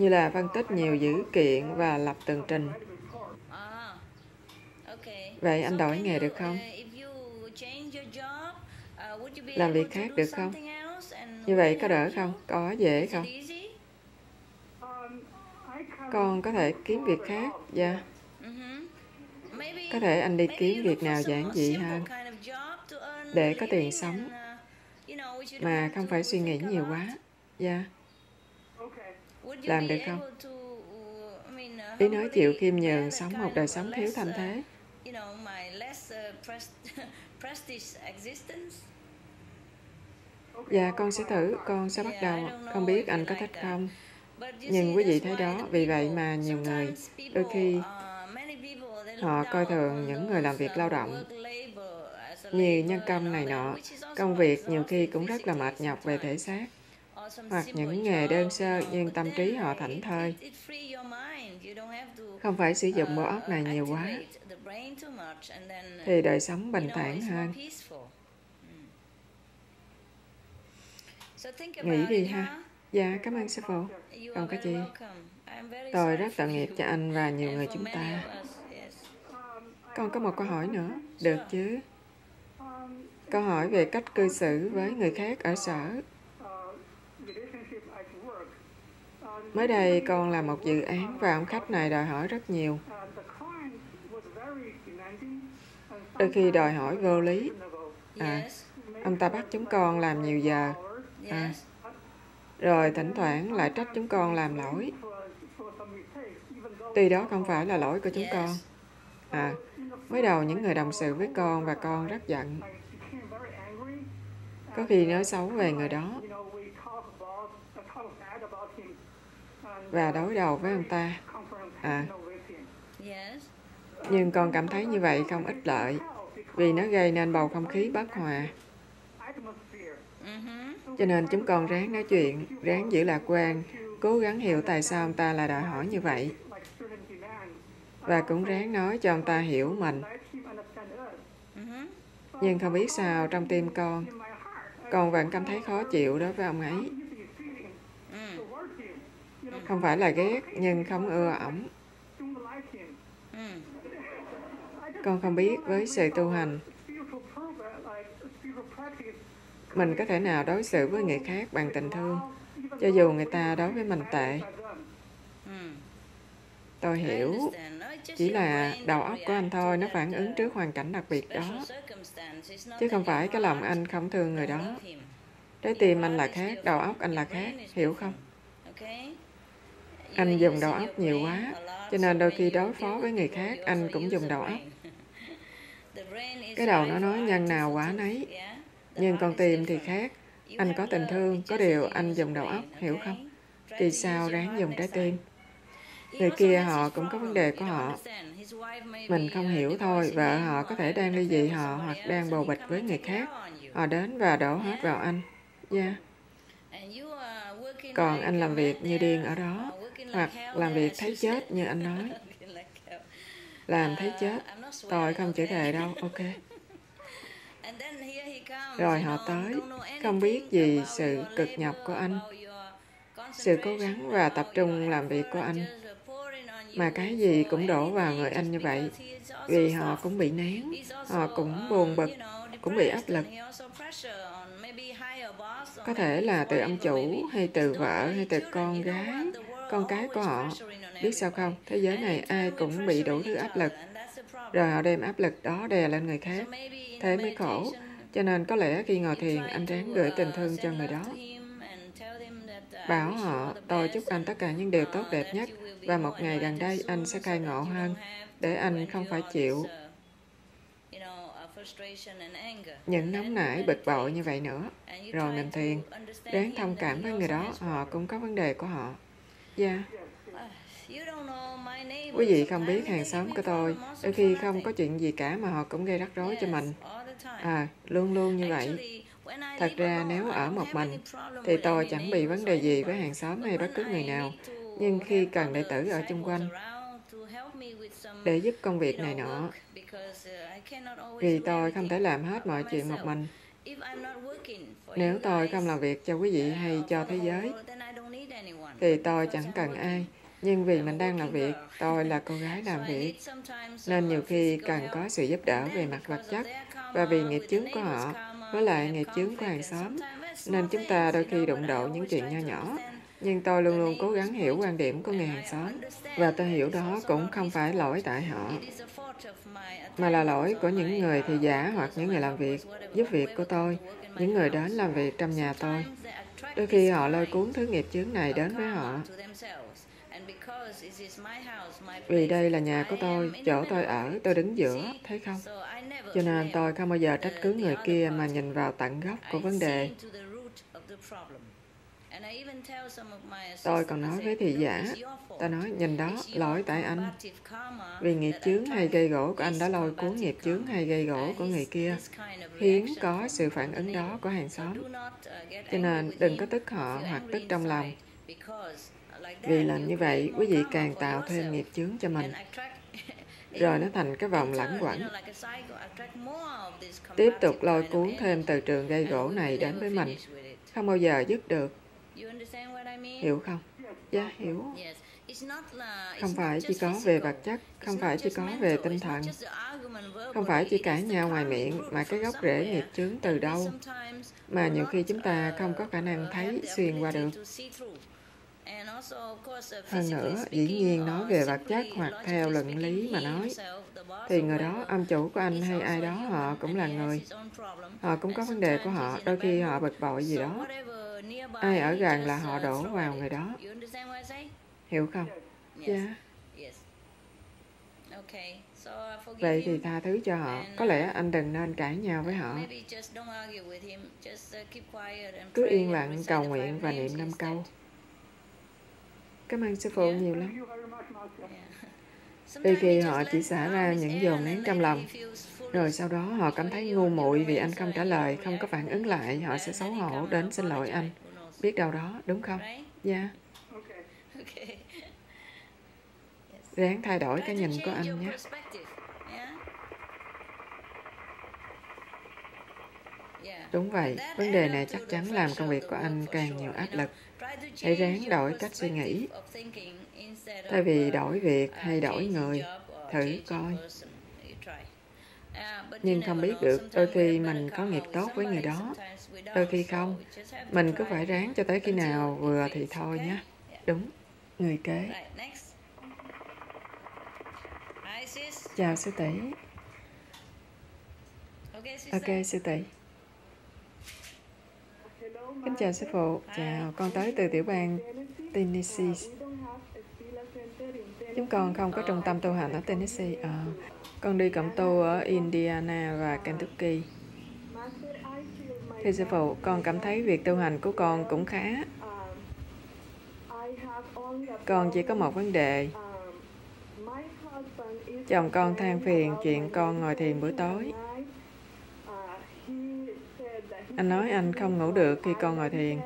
như là phân tích nhiều dữ kiện và lập tường trình. Vậy anh đổi nghề được không? Làm việc khác được không? Như vậy có đỡ không? Có dễ không? Con có thể kiếm việc khác, dạ. Yeah. Có thể anh đi kiếm việc nào giản dị hơn để có tiền sống mà không phải suy nghĩ nhiều quá. Dạ. Yeah. Làm được không? uh, uh, Ý nói chịu khiêm nhường, sống một đời sống thiếu thanh thế. Dạ, con sẽ thử, con sẽ bắt đầu. Không biết anh có thích không? Nhưng quý vị thấy đó, vì vậy mà nhiều người, đôi khi uh, họ coi thường những người làm việc lao động, như nhân công này nọ. Công việc nhiều khi cũng rất là mệt nhọc về thể xác. Hoặc những nghề đơn sơ nhưng tâm trí họ thảnh thơi. Không phải sử dụng bộ óc này nhiều quá, thì đời sống bình thản hơn. Nghĩ đi ha. Dạ, cảm ơn sư phụ. Không có gì. Tôi rất tội nghiệp cho anh và nhiều người chúng ta. Con có một câu hỏi nữa. Được chứ? Câu hỏi về cách cư xử với người khác ở sở. Mới đây con làm một dự án và ông khách này đòi hỏi rất nhiều. Đôi khi đòi hỏi vô lý. À, ông ta bắt chúng con làm nhiều giờ. À, rồi thỉnh thoảng lại trách chúng con làm lỗi. Tuy đó không phải là lỗi của chúng con. À, mới đầu những người đồng sự với con và con rất giận. Có khi nói xấu về người đó. Và đối đầu với ông ta. À, nhưng con cảm thấy như vậy không ích lợi vì nó gây nên bầu không khí bất hòa. Cho nên chúng con ráng nói chuyện, ráng giữ lạc quan, cố gắng hiểu tại sao ông ta lại đòi hỏi như vậy. Và cũng ráng nói cho ông ta hiểu mình. Nhưng không biết sao trong tim con, con vẫn cảm thấy khó chịu đối với ông ấy. Không phải là ghét, nhưng không ưa ổng. Con không biết với sự tu hành, mình có thể nào đối xử với người khác bằng tình thương, cho dù người ta đối với mình tệ. Tôi hiểu, chỉ là đầu óc của anh thôi, nó phản ứng trước hoàn cảnh đặc biệt đó. Chứ không phải cái lòng anh không thương người đó. Trái tim anh là khác, đầu óc anh là khác, hiểu không? Anh dùng đầu óc nhiều quá, cho nên đôi khi đối phó với người khác, anh cũng dùng đầu óc. Cái đầu nó nói nhân nào quả nấy, nhưng con tim thì khác. Anh có tình thương, có điều anh dùng đầu óc, hiểu không? Kỳ sao ráng dùng trái tim. Người kia họ cũng có vấn đề của họ. Mình không hiểu thôi, vợ họ có thể đang ly dị họ hoặc đang bầu bịch với người khác. Họ đến và đổ hết vào anh. Yeah. Còn anh làm việc như điên ở đó, hoặc làm việc thấy chết như anh nói. Làm thấy chết, tôi không chữ thề đâu, ok. Rồi họ tới, không biết gì sự cực nhọc của anh, sự cố gắng và tập trung làm việc của anh. Mà cái gì cũng đổ vào người anh như vậy, vì họ cũng bị nén, họ cũng buồn bực, cũng bị áp lực. Có thể là từ ông chủ, hay từ vợ, hay từ con gái, con cái của họ. Biết sao không? Thế giới này ai cũng bị đủ thứ áp lực. Rồi họ đem áp lực đó đè lên người khác. Thế mới khổ. Cho nên có lẽ khi ngồi thiền, anh ráng gửi tình thương cho người đó. Bảo họ, tôi chúc anh tất cả những điều tốt đẹp nhất và một ngày gần đây anh sẽ khai ngộ hơn để anh không phải chịu những nóng nảy bực bội như vậy nữa. Rồi mình thiền, ráng thông cảm với người đó, họ cũng có vấn đề của họ. Dạ. Quý vị không biết hàng xóm của tôi, đôi khi không có chuyện gì cả mà họ cũng gây rắc rối cho mình. À, luôn luôn như vậy. Thật ra nếu ở một mình, thì tôi chẳng bị vấn đề gì với hàng xóm hay bất cứ người nào. Nhưng khi cần đệ tử ở chung quanh, để giúp công việc này nọ, vì tôi không thể làm hết mọi chuyện một mình. Nếu tôi không làm việc cho quý vị hay cho thế giới, thì tôi chẳng cần ai. Nhưng vì mình đang làm việc, tôi là cô gái làm việc, nên nhiều khi cần có sự giúp đỡ về mặt vật chất và vì nghiệp chướng của họ, với lại nghiệp chướng của hàng xóm, nên chúng ta đôi khi đụng độ những chuyện nho nhỏ. Nhưng tôi luôn luôn cố gắng hiểu quan điểm của người hàng xóm, và tôi hiểu đó cũng không phải lỗi tại họ, mà là lỗi của những người thì giả hoặc những người làm việc, giúp việc của tôi, những người đến làm việc trong nhà tôi. Đôi khi họ lôi cuốn thứ nghiệp chướng này đến với họ. Vì đây là nhà của tôi, chỗ tôi ở, tôi đứng giữa, thấy không? Cho nên tôi không bao giờ trách cứ người kia mà nhìn vào tận gốc của vấn đề. Tôi còn nói với thị giả, Ta nói, nhìn đó, lỗi tại anh. Vì nghiệp chướng hay gây gỗ của anh đã lôi cuốn nghiệp chướng hay gây gỗ của người kia, khiến có sự phản ứng đó của hàng xóm. Cho nên đừng có tức họ hoặc tức trong lòng. Vì làm như vậy, quý vị càng tạo thêm nghiệp chướng cho mình. Rồi nó thành cái vòng lẳng quẩn. Tiếp tục lôi cuốn thêm từ trường gây gỗ này đến với mình. Không bao giờ dứt được. Hiểu không? Dạ, hiểu. Không phải chỉ có về vật chất, không phải chỉ có về tinh thần, không phải chỉ cãi nhau ngoài miệng, mà cái gốc rễ nghiệp chướng từ đâu, mà nhiều khi chúng ta không có khả năng thấy xuyên qua được. Hơn nữa, dĩ nhiên nói về vật chất hoặc theo luận lý mà nói, thì người đó, ông chủ của anh hay ai đó, họ cũng là người. Họ cũng có vấn đề của họ, đôi khi họ bực bội gì đó. Ai ở gần là họ đổ vào người đó. Hiểu không? Dạ. Vậy thì tha thứ cho họ. Có lẽ anh đừng nên cãi nhau với họ. Cứ yên lặng cầu nguyện và niệm năm câu. Cảm ơn sư phụ nhiều lắm. Đôi khi họ chỉ xả ra những dồn nén trong lòng. Rồi sau đó họ cảm thấy ngu muội vì anh không trả lời, không có phản ứng lại. Họ sẽ xấu hổ đến xin lỗi anh. Biết đâu đó, đúng không? Dạ. Yeah. Ráng thay đổi cái nhìn của anh nhé. Đúng vậy, vấn đề này chắc chắn làm công việc của anh càng nhiều áp lực. Hãy ráng đổi cách suy nghĩ. Thay vì đổi việc hay đổi người, thử coi. Nhưng không biết được, đôi khi mình có nghiệp tốt với người đó, đôi khi không. Mình cứ phải ráng cho tới khi nào vừa thì thôi nhé. Đúng, người kế. Chào sư tỷ. Ok sư tỷ. Kính chào sư phụ. Chào, con tới từ tiểu bang Tennessee. Chúng con không có trung tâm tu hành ở Tennessee. À, con đi cộng tu ở Indiana và Kentucky. Thưa sư phụ, con cảm thấy việc tu hành của con cũng khá. Con chỉ có một vấn đề Chồng con than phiền chuyện con ngồi thiền buổi tối. Anh nói anh không ngủ được khi con ngồi thiền.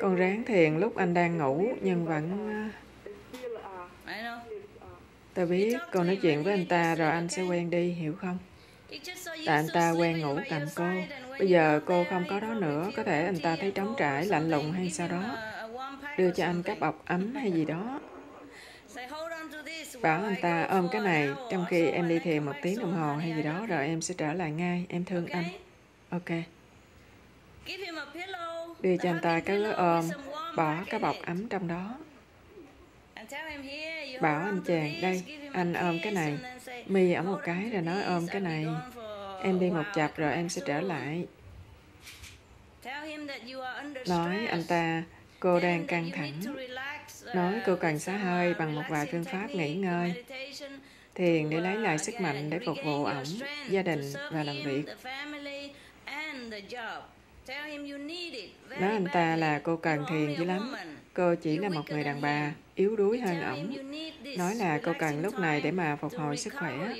Con ráng thiền lúc anh đang ngủ nhưng vẫn... Ta biết con nói chuyện với anh ta rồi anh sẽ quen đi, hiểu không? Tại anh ta quen ngủ cạnh cô. Bây giờ cô không có đó nữa, có thể anh ta thấy trống trải, lạnh lùng hay sao đó. Đưa cho anh các bọc ấm hay gì đó. Bảo anh ta ôm cái này trong khi em đi thiền một tiếng đồng hồ hay gì đó rồi em sẽ trở lại ngay. Em thương anh. Ok. Đưa cho anh ta cái gối ôm, bỏ cái bọc ấm trong đó. Bảo anh chàng, đây, anh ôm cái này. Mi ở một cái rồi nói ôm cái này. Em đi một chập rồi em sẽ trở lại. Nói anh ta, cô đang căng thẳng nói cô cần xả hơi bằng một vài phương pháp nghỉ ngơi, thiền để lấy lại sức mạnh để phục vụ ổng, gia đình và làm việc. Nói anh ta là cô cần thiền dữ lắm. Cô chỉ là một người đàn bà, yếu đuối hơn ổng. Nói là cô cần lúc này để mà phục hồi sức khỏe.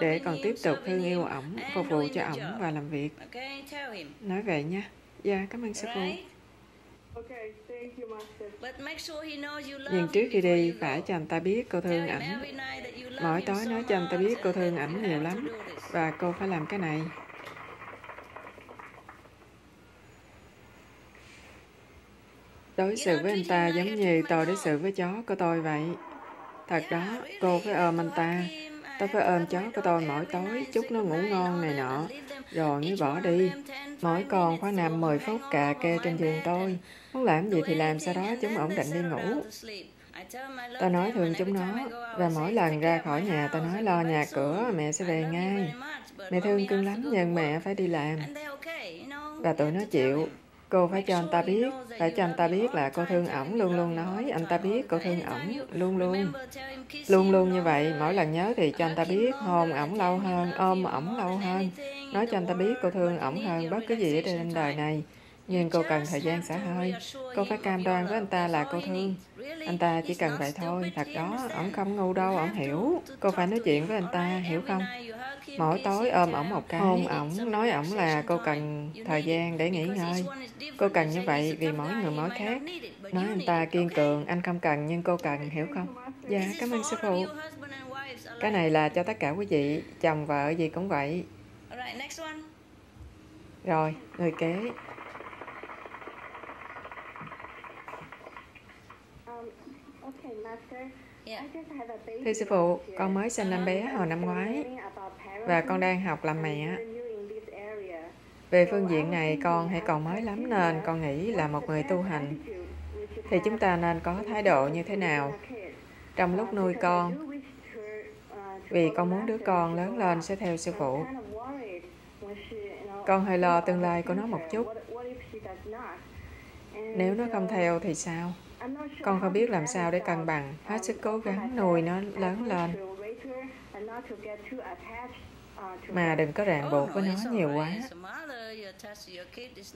Để còn tiếp tục thương yêu ổng, phục vụ cho ổng và làm việc. Nói vậy nha. Dạ, yeah, cảm ơn sư phụ. Nhưng trước khi đi, phải cho anh ta biết cô thương ảnh. Mỗi tối nói cho anh ta biết cô thương ảnh nhiều lắm, và cô phải làm cái này. Đối xử với anh ta giống như tôi đối xử với chó của tôi vậy. Thật đó, cô phải ôm anh ta. Tôi phải ôm chó của tôi mỗi tối, chúc nó ngủ ngon này nọ, rồi mới bỏ đi. Mỗi con khoảng nằm 10 phút cà kê trên giường tôi. Muốn làm gì thì làm, sau đó chúng ổn định đi ngủ. Tôi nói thường chúng nó, và mỗi lần ra khỏi nhà tôi nói lo nhà cửa, mẹ sẽ về ngay. Mẹ thương cưng lắm nhưng mẹ phải đi làm. Và tụi nó chịu. Cô phải cho anh ta biết, phải cho anh ta biết là cô thương ổng, luôn luôn nói anh ta biết cô thương ổng, luôn luôn. Luôn luôn như vậy, mỗi lần nhớ thì cho anh ta biết, hôn ổng lâu hơn, ôm ổng lâu hơn. Nói cho anh ta biết cô thương ổng hơn bất cứ gì ở trên đời này. Nhưng cô cần thời gian xả hơi. Cô phải cam đoan với anh ta là cô thương. Anh ta chỉ cần vậy thôi. Thật đó, ổng không ngu đâu, ổng hiểu. Cô phải nói chuyện với anh ta, hiểu không? Mỗi tối ôm ổng một cái, hôn ổng, nói ổng là cô cần thời gian để nghỉ ngơi. Cô cần như vậy vì mỗi người mỗi khác. Nói anh ta kiên cường, anh không cần nhưng cô cần, hiểu không? Dạ, cảm ơn sư phụ. Cái này là cho tất cả quý vị, chồng vợ gì cũng vậy. Rồi, người kế. Thưa sư phụ, con mới sinh em bé hồi năm ngoái và con đang học làm mẹ. Về phương diện này con hay còn mới lắm nên con nghĩ là một người tu hành. thì chúng ta nên có thái độ như thế nào? trong lúc nuôi con vì con muốn đứa con lớn lên sẽ theo sư phụ. Con hơi lo tương lai của nó một chút. Nếu nó không theo thì sao? Con không biết làm sao để cân bằng, hết sức cố gắng nuôi nó lớn lên. Mà đừng có ràng buộc với nó nhiều quá.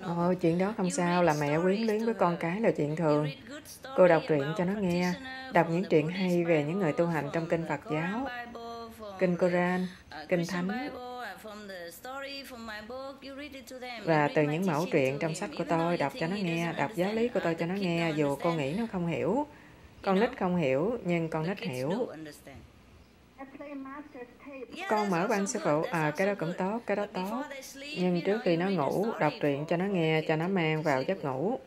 Ồ, chuyện đó không sao, là mẹ quyến luyến với con cái là chuyện thường. Cô đọc truyện cho nó nghe, đọc những chuyện hay về những người tu hành trong kinh Phật giáo, kinh Koran, kinh Thánh, và từ những mẫu truyện trong sách của tôi đọc cho nó nghe, đọc giáo lý của tôi cho nó nghe dù cô nghĩ nó không hiểu. Con nít không hiểu, nhưng con nít hiểu. Con mở băng sư phụ, à cái đó cũng tốt, cái đó tốt. Nhưng trước khi nó ngủ, đọc truyện cho nó nghe, cho nó mang vào giấc ngủ.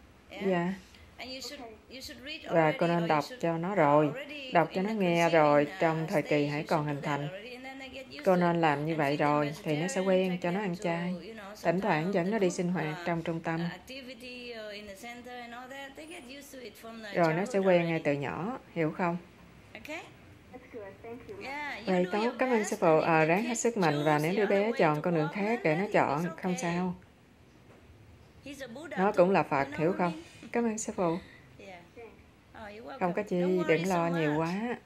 Dạ. Và cô nên đọc cho nó rồi, đọc cho nó nghe rồi trong thời kỳ hãy còn hình thành. Cô nên làm như vậy rồi thì nó sẽ quen cho nó ăn chay. Thỉnh thoảng dẫn nó đi sinh hoạt trong trung tâm. Rồi nó sẽ quen ngay từ nhỏ, hiểu không? Vậy tốt, cảm ơn sư phụ. À, ráng hết sức mình và nếu đứa bé chọn con đường khác để nó chọn, không sao. Nó cũng là Phật, hiểu không? Cảm ơn sư phụ. Không có chi, đừng lo nhiều quá.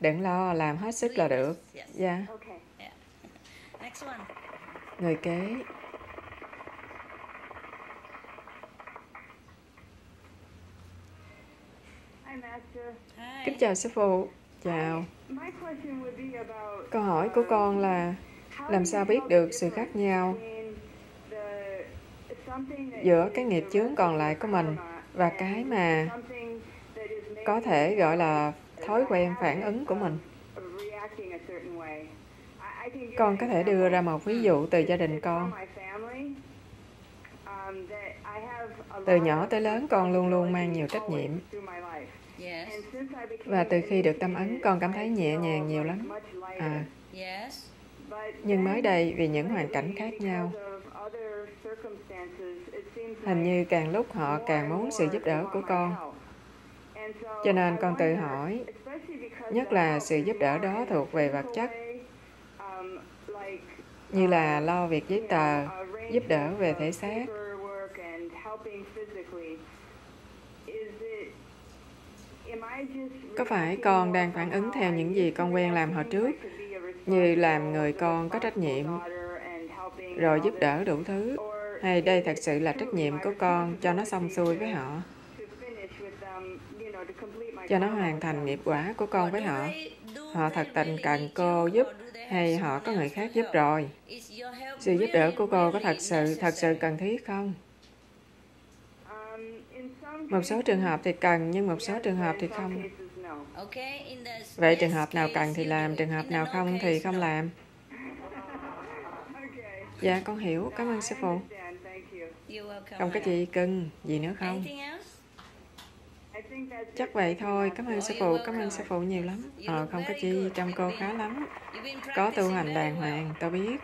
Đừng lo, làm hết sức là được. Dạ. Yeah. Người kế. Kính chào sư phụ. Chào. Câu hỏi của con là làm sao biết được sự khác nhau giữa cái nghiệp chướng còn lại của mình và cái mà có thể gọi là thói quen phản ứng của mình. Con có thể đưa ra một ví dụ từ gia đình con. Từ nhỏ tới lớn, con luôn luôn mang nhiều trách nhiệm. Và từ khi được tâm ấn, con cảm thấy nhẹ nhàng nhiều lắm. À, nhưng mới đây, vì những hoàn cảnh khác nhau, hình như càng lúc họ càng muốn sự giúp đỡ của con. Cho nên con tự hỏi, nhất là sự giúp đỡ đó thuộc về vật chất, như là lo việc giấy tờ, giúp đỡ về thể xác. Có phải con đang phản ứng theo những gì con quen làm hồi trước, như làm người con có trách nhiệm, rồi giúp đỡ đủ thứ, hay đây thật sự là trách nhiệm của con cho nó xong xuôi với họ? Cho nó hoàn thành nghiệp quả của con với họ. Họ thật tình cần cô giúp hay họ có người khác giúp rồi? Sự giúp đỡ của cô có thật sự, thật sự cần thiết không? Một số trường hợp thì cần, nhưng một số trường hợp thì không. Vậy trường hợp nào cần thì làm, trường hợp nào không thì không làm. Dạ, con hiểu. Cảm ơn sư phụ. Không có gì cưng, gì nữa không? Chắc vậy thôi. Cảm ơn sư phụ. Cảm ơn sư phụ nhiều lắm. Ờ, không có chi. Trong cô khá lắm. Có tu hành đàng hoàng. Tao biết.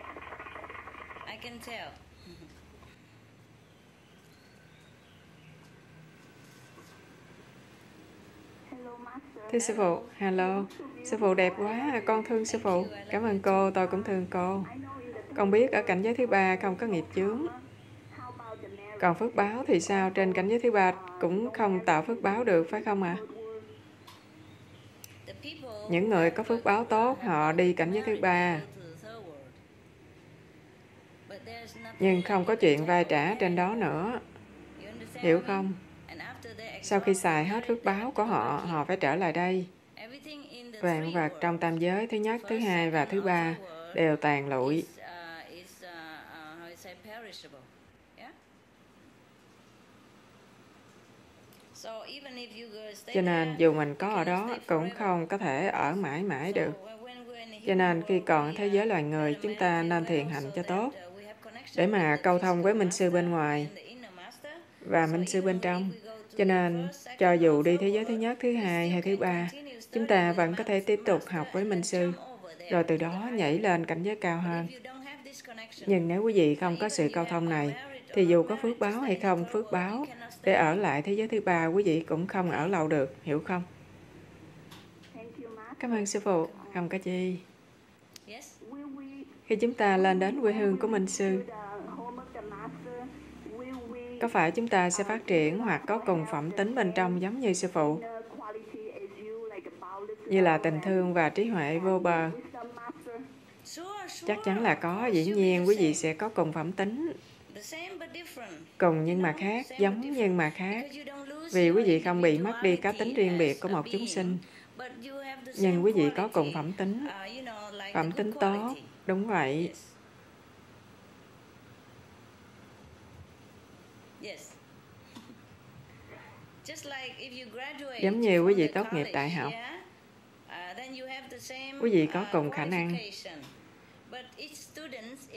Thưa sư phụ, hello. Sư phụ đẹp quá, con thương sư phụ. Cảm ơn cô, tôi cũng thương cô. Con biết ở cảnh giới thứ ba không có nghiệp chướng. Còn phước báo thì sao? Trên cảnh giới thứ ba cũng không tạo phước báo được, phải không ạ? À? Những người có phước báo tốt, họ đi cảnh giới thứ ba. Nhưng không có chuyện vai trả trên đó nữa. hiểu không? Sau khi xài hết phước báo của họ, họ phải trở lại đây. Vạn vật trong tam giới thứ nhất, thứ hai và thứ ba đều tàn lụi. Cho nên dù mình có ở đó cũng không có thể ở mãi mãi được. Cho nên khi còn thế giới loài người, chúng ta nên thiền hành cho tốt để mà câu thông với minh sư bên ngoài và minh sư bên trong. Cho nên, cho dù đi thế giới thứ nhất, thứ hai hay thứ ba, chúng ta vẫn có thể tiếp tục học với minh sư, rồi từ đó nhảy lên cảnh giới cao hơn. Nhưng nếu quý vị không có sự câu thông này, thì dù có phước báo hay không phước báo, để ở lại thế giới thứ ba, quý vị cũng không ở lâu được, hiểu không? Cảm ơn sư phụ, không có chi. Khi chúng ta lên đến quê hương của Minh Sư, có phải chúng ta sẽ phát triển hoặc có cùng phẩm tính bên trong giống như sư phụ? Như là tình thương và trí huệ vô bờ. Chắc chắn là có, dĩ nhiên quý vị sẽ có cùng phẩm tính. Cùng nhưng mà khác, giống nhưng mà khác. Vì quý vị không bị mất đi cá tính riêng biệt của một chúng sinh. Nhưng quý vị có cùng phẩm tính. Phẩm tính tốt, đúng vậy. Giống như quý vị tốt nghiệp đại học, uh, quý vị có uh, cùng khả năng.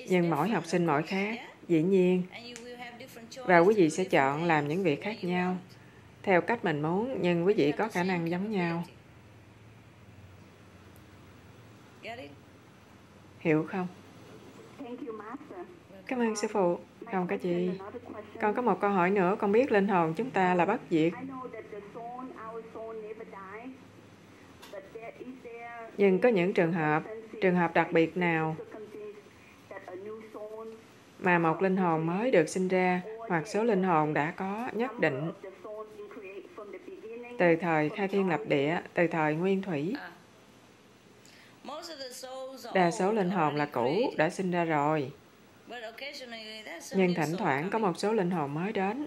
Nhưng mỗi học sinh mỗi khác, dĩ nhiên. Và quý vị sẽ chọn làm những việc khác nhau, theo cách mình muốn, nhưng quý vị có khả năng giống nhau. Hiểu không? Cảm ơn sư phụ. Không có gì. Con có một câu hỏi nữa. Con biết linh hồn chúng ta là bất diệt. Nhưng có những trường hợp, trường hợp đặc biệt nào mà một linh hồn mới được sinh ra hoặc số linh hồn đã có nhất định từ thời khai thiên lập địa, từ thời nguyên thủy. Đa số linh hồn là cũ, đã sinh ra rồi. Nhưng thỉnh thoảng có một số linh hồn mới đến.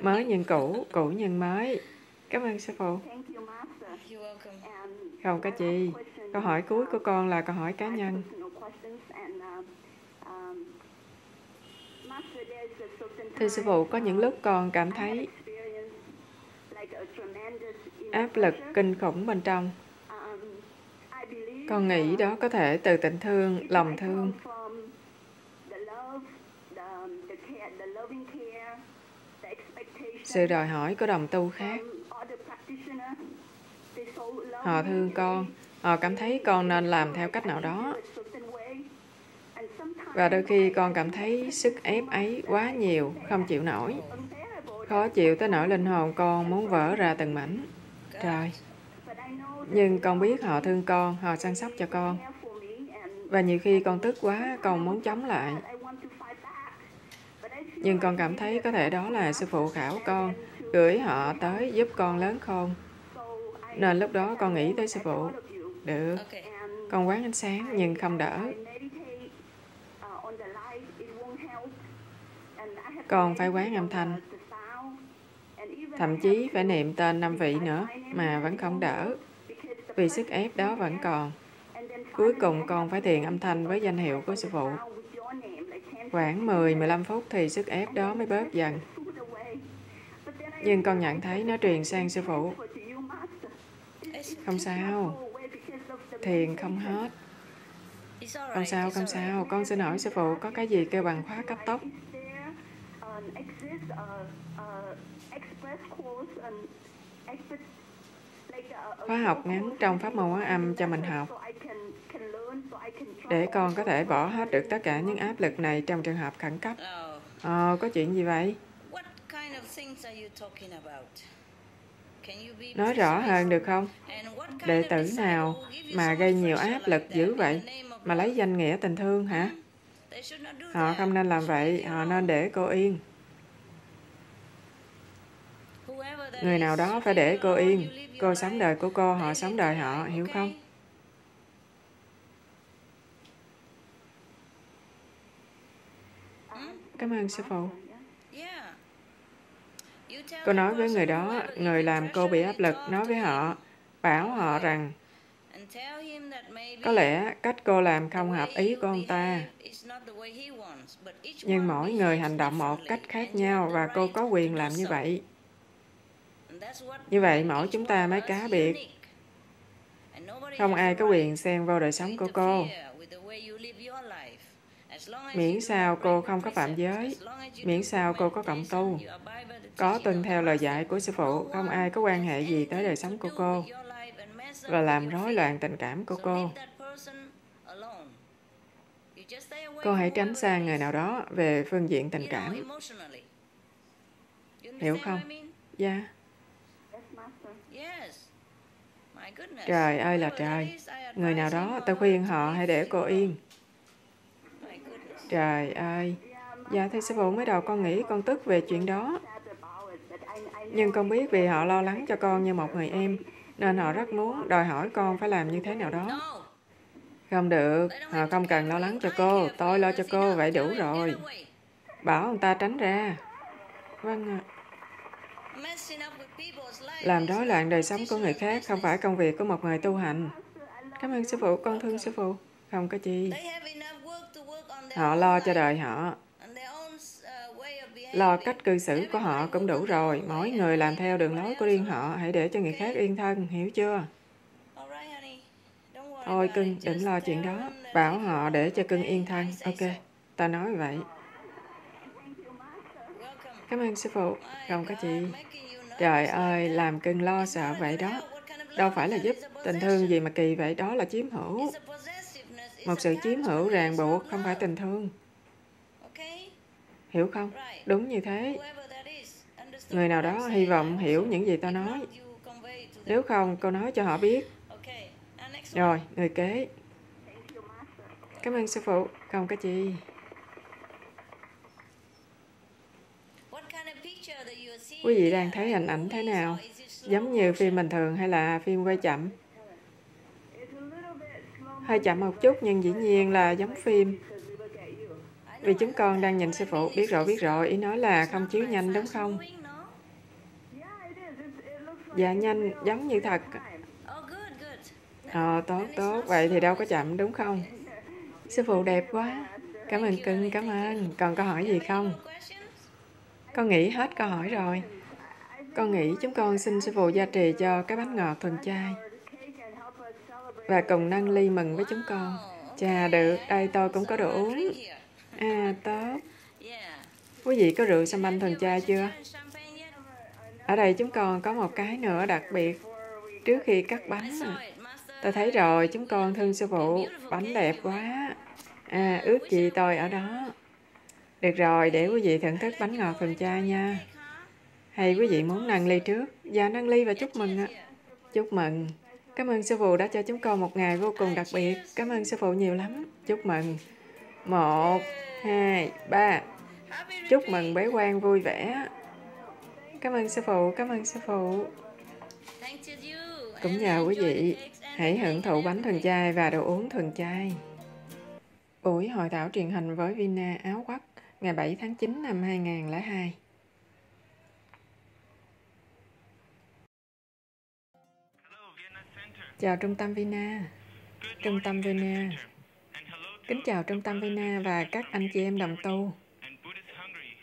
Mới nhưng cũ, cũ nhưng mới. Cảm ơn sư phụ. Không có gì. Câu hỏi cuối của con là câu hỏi cá nhân. Thưa sư phụ, có những lúc con cảm thấy áp lực kinh khủng bên trong. Con nghĩ đó có thể từ tình thương, lòng thương. Sự đòi hỏi của đồng tu khác. Họ thương con, họ cảm thấy con nên làm theo cách nào đó. Và đôi khi con cảm thấy sức ép ấy quá nhiều, không chịu nổi. Khó chịu tới nỗi linh hồn con muốn vỡ ra từng mảnh. Trời! Nhưng con biết họ thương con, họ săn sóc cho con. Và nhiều khi con tức quá, con muốn chống lại. Nhưng con cảm thấy có thể đó là sư phụ khảo con, gửi họ tới giúp con lớn khôn. Nên lúc đó con nghĩ tới sư phụ. Được. Con quán ánh sáng nhưng không đỡ. Con phải quán âm thanh. Thậm chí phải niệm tên năm vị nữa mà vẫn không đỡ vì sức ép đó vẫn còn. Cuối cùng con phải thiền âm thanh với danh hiệu của sư phụ. Khoảng 10-15 phút thì sức ép đó mới bớt dần. Nhưng con nhận thấy nó truyền sang sư phụ. Không sao. Thiền không hết. Không sao, không sao. Con xin hỏi sư phụ có cái gì kêu bằng khóa cấp tốc? khóa học ngắn trong pháp môn hóa âm cho mình học để con có thể bỏ hết được tất cả những áp lực này trong trường hợp khẩn cấp. Ờ, có chuyện gì vậy? Nói rõ hơn được không? Đệ tử nào mà gây nhiều áp lực dữ vậy mà lấy danh nghĩa tình thương hả? Họ không nên làm vậy, họ nên để cô yên. Người nào đó phải để cô yên. Cô sống đời của cô, họ sống đời họ, hiểu không? Cảm ơn sư phụ. Cô nói với người đó, người làm cô bị áp lực, nói với họ, bảo họ rằng có lẽ cách cô làm không hợp ý của ông ta. Nhưng mỗi người hành động một cách khác nhau và cô có quyền làm như vậy. Như vậy mỗi chúng ta mới cá biệt. Không ai có quyền xen vào đời sống của cô. Miễn sao cô không có phạm giới, miễn sao cô có cộng tu, có tuân theo lời dạy của sư phụ, không ai có quan hệ gì tới đời sống của cô và làm rối loạn tình cảm của cô. Cô hãy tránh xa người nào đó về phương diện tình cảm. Hiểu không? Dạ. Yeah. Trời ơi là trời, người nào đó tôi khuyên họ hãy để cô yên. Trời ơi, dạ thưa sư phụ mới đầu con nghĩ con tức về chuyện đó. Nhưng con biết vì họ lo lắng cho con như một người em, nên họ rất muốn đòi hỏi con phải làm như thế nào đó. Không được, họ không cần lo lắng cho cô, tôi lo cho cô, vậy đủ rồi. Bảo ông ta tránh ra. Vâng ạ. Làm rối loạn đời sống của người khác không phải công việc của một người tu hành. Cảm ơn sư phụ, con thương sư phụ. Không có chi. Họ lo cho đời họ, lo cách cư xử của họ cũng đủ rồi. Mỗi người làm theo đường lối của riêng họ, hãy để cho người khác yên thân, hiểu chưa? Thôi cưng, đừng lo chuyện đó. Bảo họ để cho cưng yên thân. Ok, ta nói vậy. Cảm ơn sư phụ. Không có chị Trời ơi, làm cưng lo sợ vậy đó. Đâu phải là giúp tình thương gì mà kỳ vậy, đó là chiếm hữu. Một sự chiếm hữu ràng buộc không phải tình thương. Hiểu không? Đúng như thế. Người nào đó hy vọng hiểu những gì ta nói. Nếu không, cô nói cho họ biết. Rồi, người kế. Cảm ơn sư phụ. Không có chi. Quý vị đang thấy hình ảnh thế nào? Giống như phim bình thường hay là phim quay chậm? Hơi chậm một chút nhưng dĩ nhiên là giống phim. Vì chúng con đang nhìn sư phụ. Biết rồi, biết rồi. Ý nói là không chiếu nhanh đúng không? Dạ nhanh, giống như thật. Ờ, tốt, tốt. Vậy thì đâu có chậm đúng không? Sư phụ đẹp quá. Cảm ơn cưng, cảm ơn. Còn câu hỏi gì không? Con nghĩ hết câu hỏi rồi. Con nghĩ chúng con xin sư phụ gia trì cho cái bánh ngọt thuần chay và cùng nâng ly mừng với chúng con. Chà, được, đây tôi cũng có đồ uống. À. Yeah. Quý vị có rượu banh thuần chay chưa? Champagne? Ở đây chúng con có một cái nữa đặc biệt. Trước khi cắt bánh, à. thấy rồi, chúng con thương sư phụ. Bánh đẹp quá. À, ước gì tôi ở đó. Được rồi, để quý vị thưởng thức bánh ngọt thuần chay nha. Hay quý vị muốn nâng ly trước? Dạ, nâng ly và chúc mừng ạ. Chúc mừng. Cảm ơn sư phụ đã cho chúng con một ngày vô cùng đặc biệt. Cảm ơn sư phụ nhiều lắm. Chúc mừng. Một, hai, ba. Happy Chúc mừng bế quan vui vẻ. Cảm ơn sư phụ, cảm ơn sư phụ. Cũng nhờ quý vị, hãy hưởng thụ bánh thuần everything. chay và đồ uống thuần chay. Buổi hội thảo truyền hình với Vina Áo Quắc ngày 7 tháng 9 năm 2002. Chào Trung tâm Vina. Trung tâm Vina. Kính chào Trung tâm Vina và các anh chị em đồng tu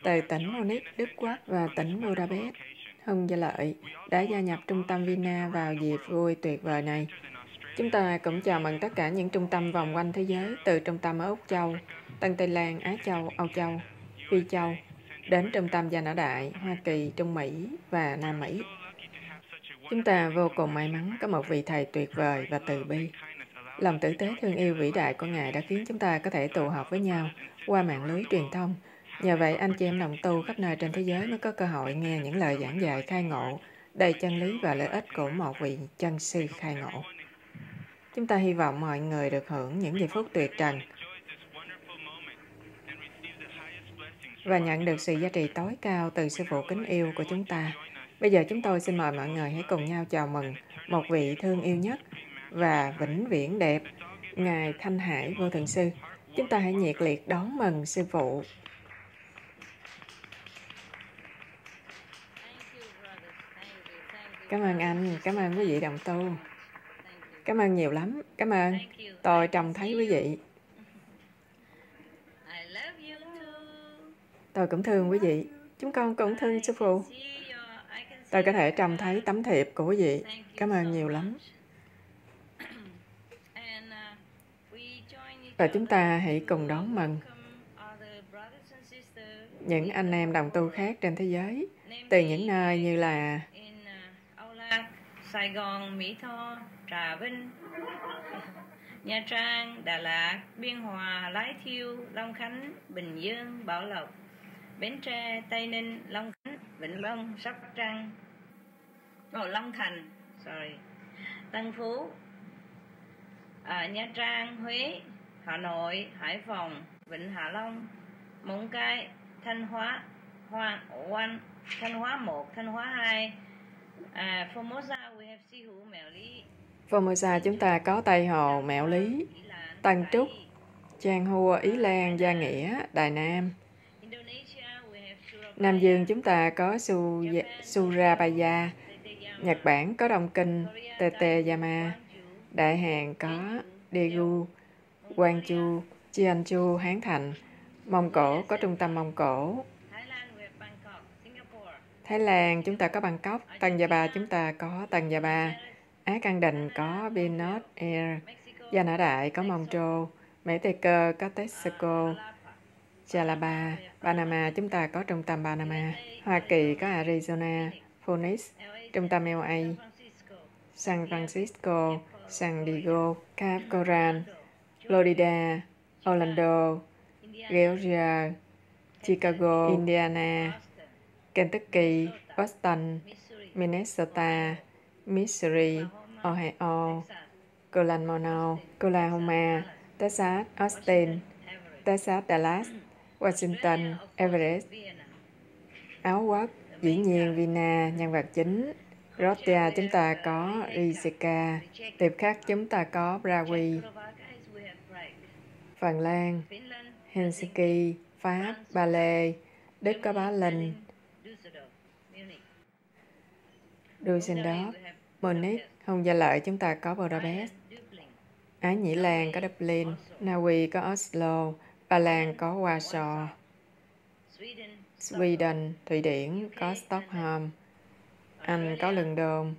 từ tỉnh Munich, Đức Quốc và tỉnh Budapest. Hưng Gia Lợi đã gia nhập Trung tâm Vina vào dịp vui tuyệt vời này. Chúng ta cũng chào mừng tất cả những trung tâm vòng quanh thế giới từ trung tâm ở Úc Châu, Tân Tây Lan, Á Châu, Âu Châu, Phi Châu, đến trung tâm gia nở Đại, Hoa Kỳ, Trung Mỹ và Nam Mỹ. Chúng ta vô cùng may mắn có một vị thầy tuyệt vời và từ bi. Lòng tử tế thương yêu vĩ đại của Ngài đã khiến chúng ta có thể tụ họp với nhau qua mạng lưới truyền thông. Nhờ vậy, anh chị em đồng tu khắp nơi trên thế giới mới có cơ hội nghe những lời giảng dạy khai ngộ, đầy chân lý và lợi ích của một vị chân sư khai ngộ. Chúng ta hy vọng mọi người được hưởng những giây phút tuyệt trần và nhận được sự giá trị tối cao từ sư phụ kính yêu của chúng ta. Bây giờ chúng tôi xin mời mọi người hãy cùng nhau chào mừng một vị thương yêu nhất và vĩnh viễn đẹp. Ngài Thanh Hải Vô Thượng Sư, chúng ta hãy nhiệt liệt đón mừng Sư Phụ. Cảm ơn anh, cảm ơn quý vị đồng tu. Cảm ơn nhiều lắm, cảm ơn. Tôi trông thấy quý vị. Tôi cũng thương quý vị. Chúng con cũng thương sư phụ. Tôi có thể trông thấy tấm thiệp của quý vị. Cảm ơn nhiều lắm. Và chúng ta hãy cùng đón mừng. Những anh em đồng tu khác trên thế giới, từ những nơi như là Sài Gòn, Mỹ Tho, Trà Vinh, Nha Trang, Đà Lạt, Biên Hòa, Lái Thiêu, Long Khánh, Bình Dương, Bảo Lộc, Bến Tre, Tây Ninh, Long Khánh, Vĩnh Long, Sóc Trăng, oh, Long Thành, sorry, Tân Phú, à, Nha Trang, Huế, Hà Nội, Hải Phòng, Vịnh Hạ Long, Móng Cái, Thanh Hóa, Hoàng Oan, Thanh Hóa 1, Thanh Hóa 2, à, Formosa, we have Sihu, Mèo Lý, Formosa chúng ta có Tây Hồ, Mẹo Lý, Tân Trúc. Trang Hua, Ý Lan, Gia Nghĩa, Đài Nam. Nam Dương chúng ta có Su Surabaya, Nhật Bản có Đông Kinh, Teteyama, Đại Hàn có Daegu, Gwangju, Chu, Hán Thành, Mông Cổ có trung tâm Mông Cổ, Thái Lan, chúng ta có Bangkok, Tân Gia Ba chúng ta có Tân Gia Ba, Á Căn Định có Vietnam Air, Gia Nã Đại có Mông Trô, Mỹ Tây Cơ có Texaco, Jalapa, Jalaba, Panama chúng ta có trung tâm Panama, Hoa Kỳ có Arizona, Phoenix, trung tâm LA, San Francisco, San Diego, Cap Coral, Florida, Orlando, Georgia, Chicago, Indiana, Kentucky, Boston, Minnesota, Missouri, Ohio, Colorado, Oklahoma, Texas, Austin, Texas, Dallas, Washington, Everest, Áo Quốc, dĩ nhiên Vina, nhân vật chính. Rotia chúng ta có Rizika, tiệp khác chúng ta có Prague, Czechoslovakia, we have Prague, Phần Lan, Helsinki, Pháp, Ba Lê, Đức có Bá Linh, Düsseldorf, Munich, Hồng Gia Lợi chúng ta có Budapest, Á Ái Nhĩ Lan có Dublin, Na Uy có Oslo, Ba Lan có Warsaw, Sweden, Thụy Điển có Stockholm, Anh có London,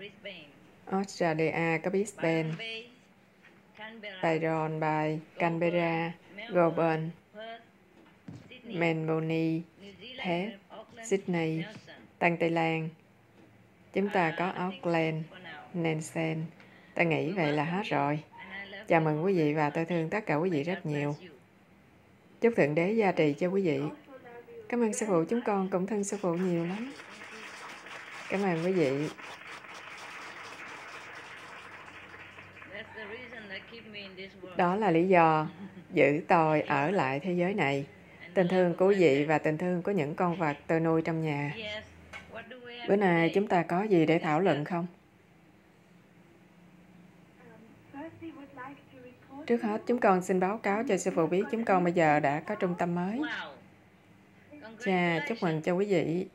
Australia có Brisbane, Byron by Canberra, Goulburn, Melbourne, Perth, Sydney, Nelson. Tân Tây Lan. Chúng ta có Auckland. Nansen. Ta nghĩ vậy là hết rồi. Chào mừng quý vị và tôi thương tất cả quý vị rất nhiều. Chúc Thượng Đế gia trì cho quý vị. Cảm ơn sư phụ, chúng con cũng thân sư phụ nhiều lắm. Cảm ơn quý vị. Đó là lý do giữ tôi ở lại thế giới này. Tình thương của vị và tình thương của những con vật tôi nuôi trong nhà. Bữa nay chúng ta có gì để thảo luận không? Trước hết, chúng con xin báo cáo cho sư phụ biết chúng con bây giờ đã có trung tâm mới. Chà, chúc mừng cho quý vị.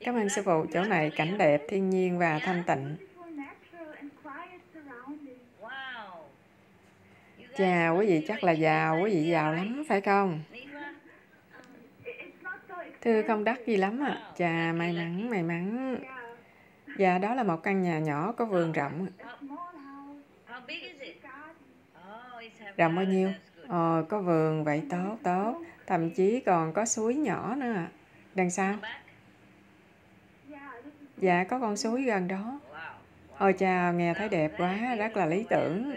Cảm ơn sư phụ, chỗ này cảnh đẹp, thiên nhiên và thanh tịnh. Chào Chà, quý vị chắc là giàu, quý vị giàu lắm, phải không? Thưa không đắt gì lắm ạ. Chà, may mắn, may mắn. Dạ, đó là một căn nhà nhỏ có vườn rộng. Rộng bao nhiêu? Ờ, có vườn, vậy tốt, tốt. Thậm chí còn có suối nhỏ nữa ạ. Đằng sau? Dạ, có con suối gần đó. Ôi chào, nghe thấy đẹp quá, rất là lý tưởng.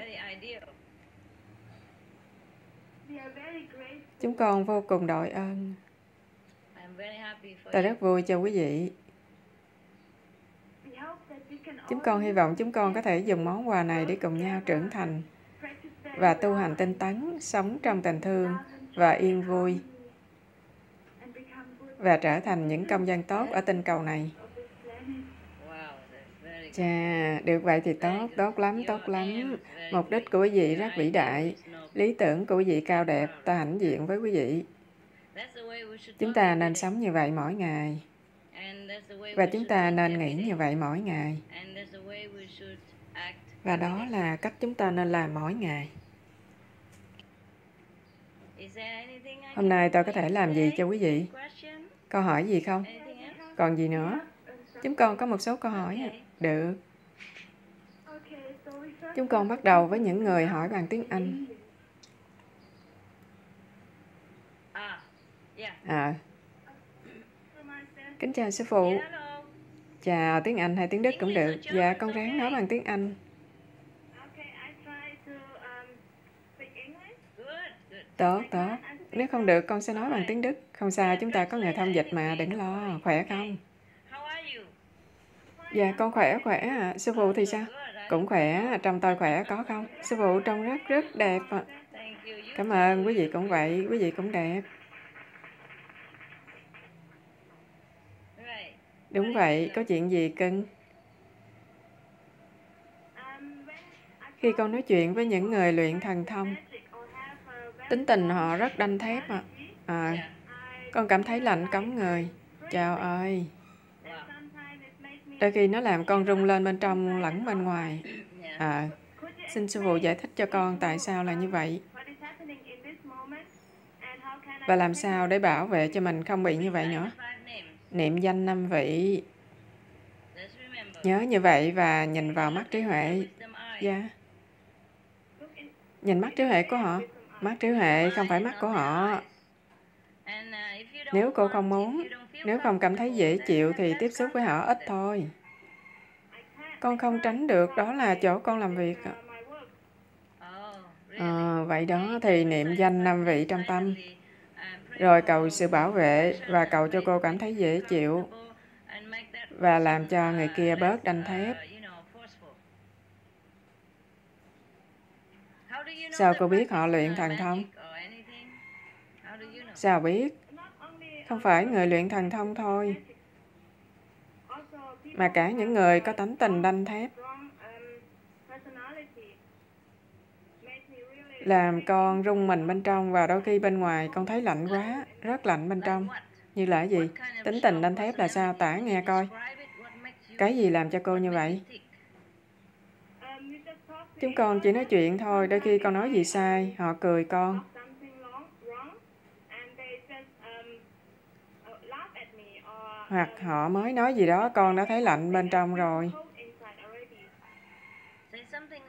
Chúng con vô cùng đội ơn. Tôi rất vui cho quý vị. Chúng con hy vọng chúng con có thể dùng món quà này để cùng nhau trưởng thành và tu hành tinh tấn, sống trong tình thương và yên vui và trở thành những công dân tốt ở tinh cầu này. Chà, được vậy thì tốt, tốt lắm, tốt lắm. Mục đích của quý vị rất vĩ đại. Lý tưởng của quý vị cao đẹp, ta hãnh diện với quý vị. Chúng ta nên sống như vậy mỗi ngày. Và chúng ta nên nghĩ như vậy mỗi ngày. Và đó là cách chúng ta nên làm mỗi ngày. Hôm nay tôi có thể làm gì cho quý vị? Câu hỏi gì không? Còn gì nữa? Chúng con có một số câu hỏi. Được. Chúng con bắt đầu với những người hỏi bằng tiếng Anh. À. Kính chào sư phụ. Chào tiếng Anh hay tiếng Đức cũng được. Dạ, con ráng nói bằng tiếng Anh. Tốt, tốt. Nếu không được, con sẽ nói bằng tiếng Đức. Không sao, chúng ta có người thông dịch mà, đừng lo. Khỏe không? Dạ, con khỏe, khỏe à. Sư phụ thì sao? Cũng khỏe, trong tôi khỏe có không? Sư phụ trông rất rất đẹp ạ. Cảm ơn, quý vị cũng vậy, quý vị cũng đẹp. Đúng vậy, có chuyện gì cưng? Khi con nói chuyện với những người luyện thần thông, tính tình họ rất đanh thép ạ. À. à, con cảm thấy lạnh cống người. Chào ơi. Đôi khi nó làm con rung lên bên trong lẫn bên ngoài. À, xin sư phụ giải thích cho con tại sao là như vậy. Và làm sao để bảo vệ cho mình không bị như vậy nữa. Niệm danh năm vị. Nhớ như vậy và nhìn vào mắt trí huệ. Dạ. Yeah. Nhìn mắt trí huệ của họ. Mắt trí huệ không phải mắt của họ. Nếu cô không muốn, nếu không cảm thấy dễ chịu thì tiếp xúc với họ ít thôi. Con không tránh được, đó là chỗ con làm việc. À, vậy đó thì niệm danh năm vị trong tâm rồi cầu sự bảo vệ và cầu cho cô cảm thấy dễ chịu và làm cho người kia bớt đanh thép. Sao cô biết họ luyện thần thông? Sao biết? Không phải người luyện thần thông thôi, mà cả những người có tánh tình đanh thép. làm con rung mình bên trong và đôi khi bên ngoài con thấy lạnh quá, rất lạnh bên trong. Như là gì? Tính tình đanh thép là sao? Tả nghe coi. Cái gì làm cho cô như vậy? Chúng con chỉ nói chuyện thôi, đôi khi con nói gì sai, họ cười con. Hoặc họ mới nói gì đó, con đã thấy lạnh bên trong rồi.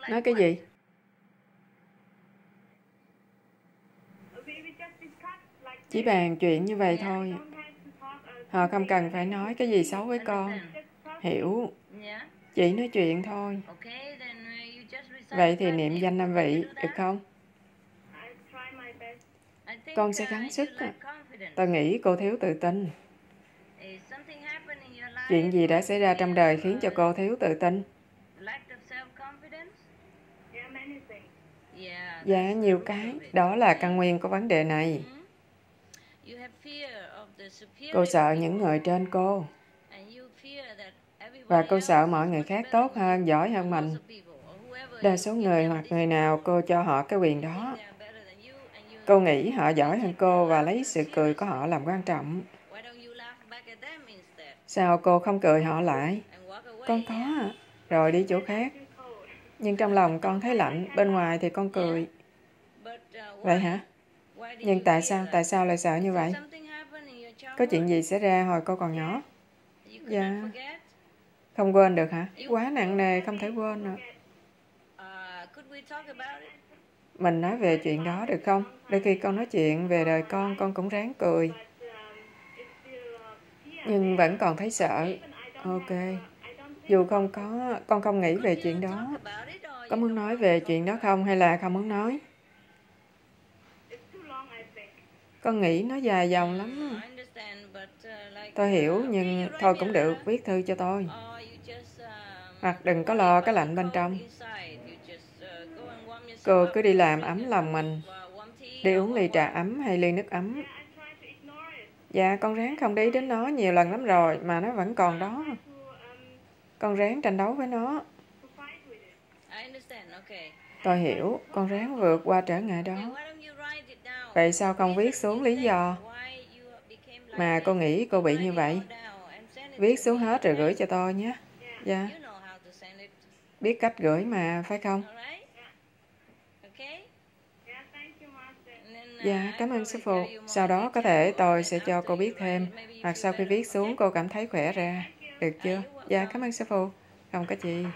Nói cái gì? Chỉ bàn chuyện như vậy thôi. Họ không cần phải nói cái gì xấu với con. Hiểu. Chỉ nói chuyện thôi. Vậy thì niệm danh năm vị, được không? Con sẽ gắng sức. Tôi nghĩ cô thiếu tự tin. Chuyện gì đã xảy ra trong đời khiến cho cô thiếu tự tin? Dạ, nhiều cái. Đó là căn nguyên của vấn đề này. Cô sợ những người trên cô. Và cô sợ mọi người khác tốt hơn, giỏi hơn mình. Đa số người hoặc người nào cô cho họ cái quyền đó. Cô nghĩ họ giỏi hơn cô và lấy sự cười của họ làm quan trọng. Sao cô không cười họ lại? Con có à. Rồi đi chỗ khác. Nhưng trong lòng con thấy lạnh, bên ngoài thì con cười. Vậy hả? Nhưng tại sao? Tại sao lại sợ như vậy? Có chuyện gì xảy ra hồi cô còn nhỏ? Dạ. Không quên được hả? Quá nặng nề, không thể quên nữa. Mình nói về chuyện đó được không? Đôi khi con nói chuyện về đời con, con cũng ráng cười. Nhưng vẫn còn thấy sợ. Ok. Dù không có, con không nghĩ về chuyện đó. Có muốn nói về chuyện đó không hay là không muốn nói? Con nghĩ nó dài dòng lắm. Tôi hiểu, nhưng thôi cũng được, viết thư cho tôi. Hoặc đừng có lo cái lạnh bên trong. Cô cứ đi làm ấm lòng mình. Đi uống ly trà ấm hay ly nước ấm. Dạ, con ráng không đi đến nó nhiều lần lắm rồi, mà nó vẫn còn đó. Con ráng tranh đấu với nó. Tôi hiểu, con ráng vượt qua trở ngại đó. Vậy sao không viết xuống lý do mà cô nghĩ cô bị như vậy? Viết xuống hết rồi gửi cho tôi nhé. Dạ. Biết cách gửi mà, phải không? Dạ, cảm ơn sư phụ. Sau đó có thể tôi sẽ cho cô biết thêm, hoặc sau khi viết xuống cô cảm thấy khỏe ra. Được chưa? Dạ, cảm ơn sư phụ. Không có gì.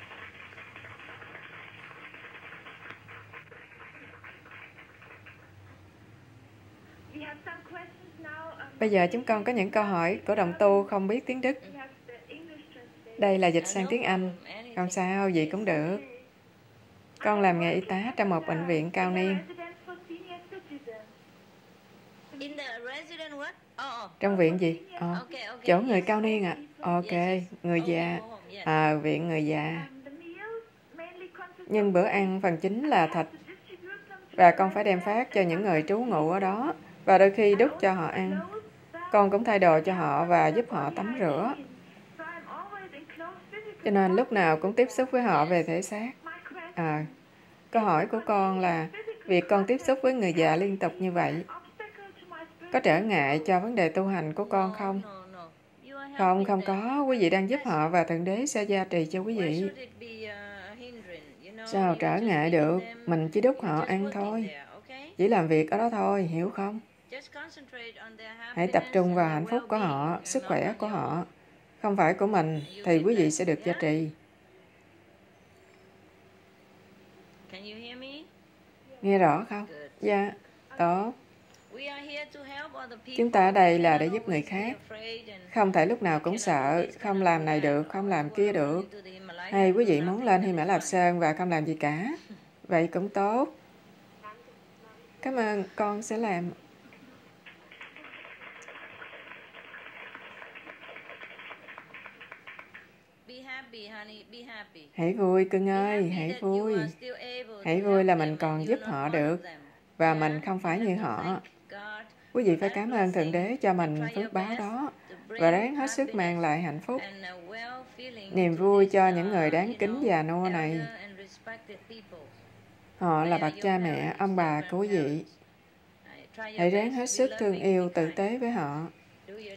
Bây giờ chúng con có những câu hỏi của đồng tu không biết tiếng Đức. Đây là dịch sang tiếng Anh. Không sao, gì cũng được. Con làm nghề y tá trong một bệnh viện cao niên. Trong viện gì? Ờ, Okay, okay. chỗ người cao niên ạ. Ok, người Oh, già. À, viện người già. Um, Nhưng bữa ăn phần chính là thịt và con phải đem phát cho những người trú ngụ ở đó và đôi khi đút cho họ ăn. Con cũng thay đồ cho họ và giúp họ tắm rửa. Cho nên lúc nào cũng tiếp xúc với họ về thể xác. À, câu hỏi của con là việc con tiếp xúc với người già liên tục như vậy có trở ngại cho vấn đề tu hành của con không? Không, không có. Quý vị đang giúp họ và Thượng Đế sẽ gia trì cho quý vị. Sao trở ngại được? Mình chỉ đút họ ăn thôi. Chỉ làm việc ở đó thôi, hiểu không? Hãy tập trung vào hạnh phúc của họ, sức khỏe của họ. Không phải của mình, thì quý vị sẽ được gia trì. Nghe rõ không? Dạ, tốt. Chúng ta ở đây là để giúp người khác. Không thể lúc nào cũng sợ, không làm này được, không làm kia được. Hay quý vị muốn lên Hy Mã Lạp. Sơn và không làm gì cả. Vậy cũng tốt. Cảm ơn, con sẽ làm. Hãy vui, cưng ơi, hãy vui. Hãy vui là mình còn giúp họ được. Và mình không phải như họ. Quý vị phải cảm ơn Thượng Đế cho mình phước báo đó và ráng hết sức mang lại hạnh phúc, niềm vui cho những người đáng kính già nua này. Họ là bậc cha mẹ, ông bà của quý vị. Hãy ráng hết sức thương yêu, tử tế với họ.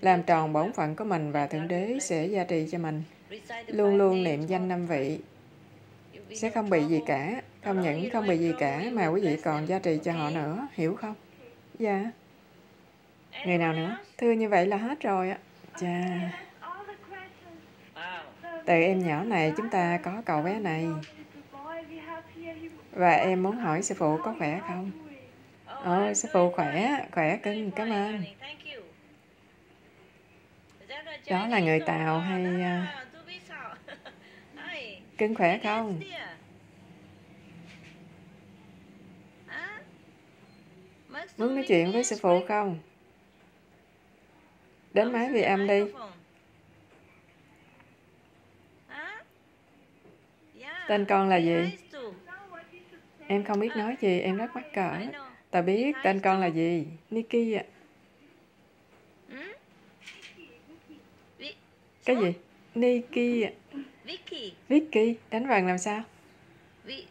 Làm tròn bổn phận của mình và Thượng Đế sẽ gia trì cho mình. Luôn luôn niệm danh năm vị. Sẽ không bị gì cả. Không những không bị gì cả mà quý vị còn gia trì cho họ nữa. Hiểu không? Dạ. Người nào nữa? Thưa như vậy là hết rồi ạ. Chà. Từ em nhỏ này chúng ta có cậu bé này. Và em muốn hỏi sư phụ có khỏe không? Ồ, I'm sư phụ khỏe, khỏe cưng, cảm ơn. Đó là người Tàu hay, đó à. Cưng khỏe không? dear. Hả? Mất Muốn nói chuyện với sư phụ không? Đến máy vi âm đi. Tên con là gì? Em không biết nói gì, em rất mắc cỡ. I know. Ta biết tên con là gì? Nikki ạ. Vi- Cái gì? Nikki ạ. Vicky. Vicky, đánh vần làm sao? Wie,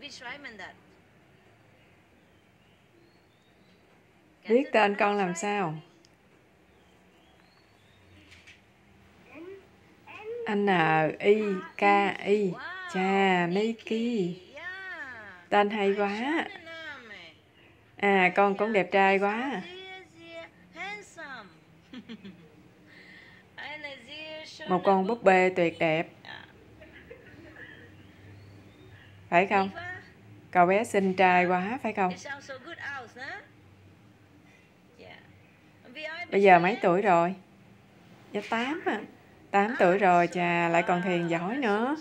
wie Viết tên con làm sao? N-I-K-I. cha Chà, Nikki. Tên hay quá. À, con cũng đẹp trai quá. Một con búp bê tuyệt đẹp, phải không? Cậu bé xinh trai quá, phải không? Bây giờ mấy tuổi rồi? Dạ tám à. Tám tuổi rồi, chà, lại còn thiền giỏi nữa.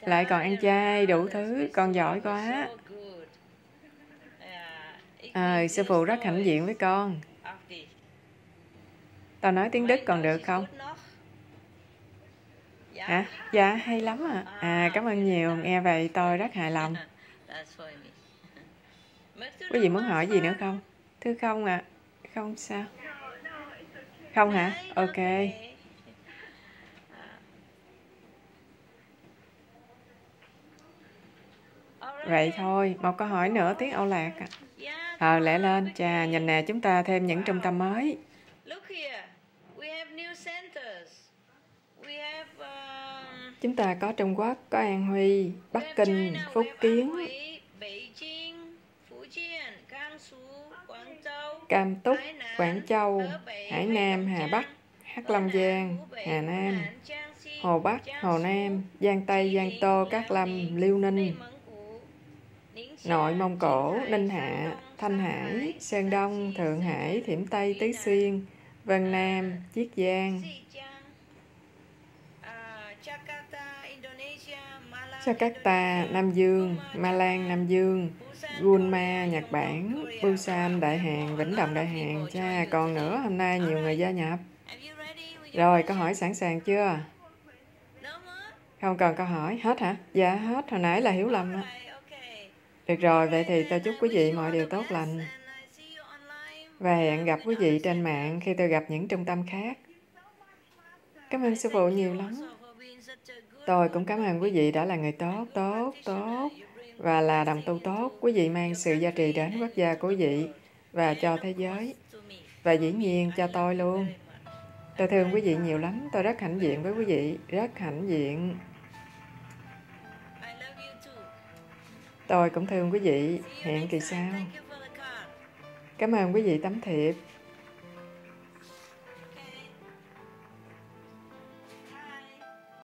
Lại còn ăn chay, đủ thứ, con giỏi quá. À, sư phụ rất hãnh diện với con. Tao nói tiếng Đức còn được không? Hả? Dạ, hay lắm à. À, cảm ơn nhiều, nghe vậy tôi rất hài lòng có gì muốn hỏi gì nữa không? Thưa không ạ. Không sao. Không hả? Ok. Vậy thôi, một câu hỏi nữa tiếng Âu Lạc ạ. à. Ờ, lẽ lên. Chà, nhìn nè, chúng ta thêm những trung tâm mới. Chúng ta có Trung Quốc, có An Huy, Bắc Kinh, Phúc Kiến, An Huy, Beijing, Fujian, Gansu, Quảng Châu, Cam Túc, Quảng Châu, Hải Nam, Hà Bắc Hắc Long Giang, Hà Nam, Hồ Bắc, Hồ Nam, Giang Tây, Giang Tô, Cát Lâm, Liêu Ninh, Nội Mông Cổ, Ninh Hạ, Thanh Hải, Sơn Đông, Thượng Hải, Thiểm Tây, Tứ Xuyên, Vân Nam, Chiết Giang, Jakarta, Nam Dương, Malang, Nam Dương, Gunma, Nhật Bản, Busan, Đại Hàn, Vĩnh Đồng, Đại Hàn. Cha, còn nữa, hôm nay nhiều người gia nhập. Rồi, câu hỏi sẵn sàng chưa? Không cần câu hỏi, hết hả? Dạ, hết, hồi nãy là hiểu lầm. Được rồi, vậy thì tôi chúc quý vị mọi điều tốt lành. Và hẹn gặp quý vị trên mạng khi tôi gặp những trung tâm khác. Cảm ơn sư phụ nhiều lắm. Tôi cũng cảm ơn quý vị đã là người tốt, tốt, tốt và là đồng tu tốt. Quý vị mang sự gia trì đến quốc gia của quý vị và cho thế giới. Và dĩ nhiên cho tôi luôn. Tôi thương quý vị nhiều lắm. Tôi rất hãnh diện với quý vị. Rất hãnh diện. Tôi cũng thương quý vị. Hẹn kỳ sau. Cảm ơn quý vị tấm thiệp.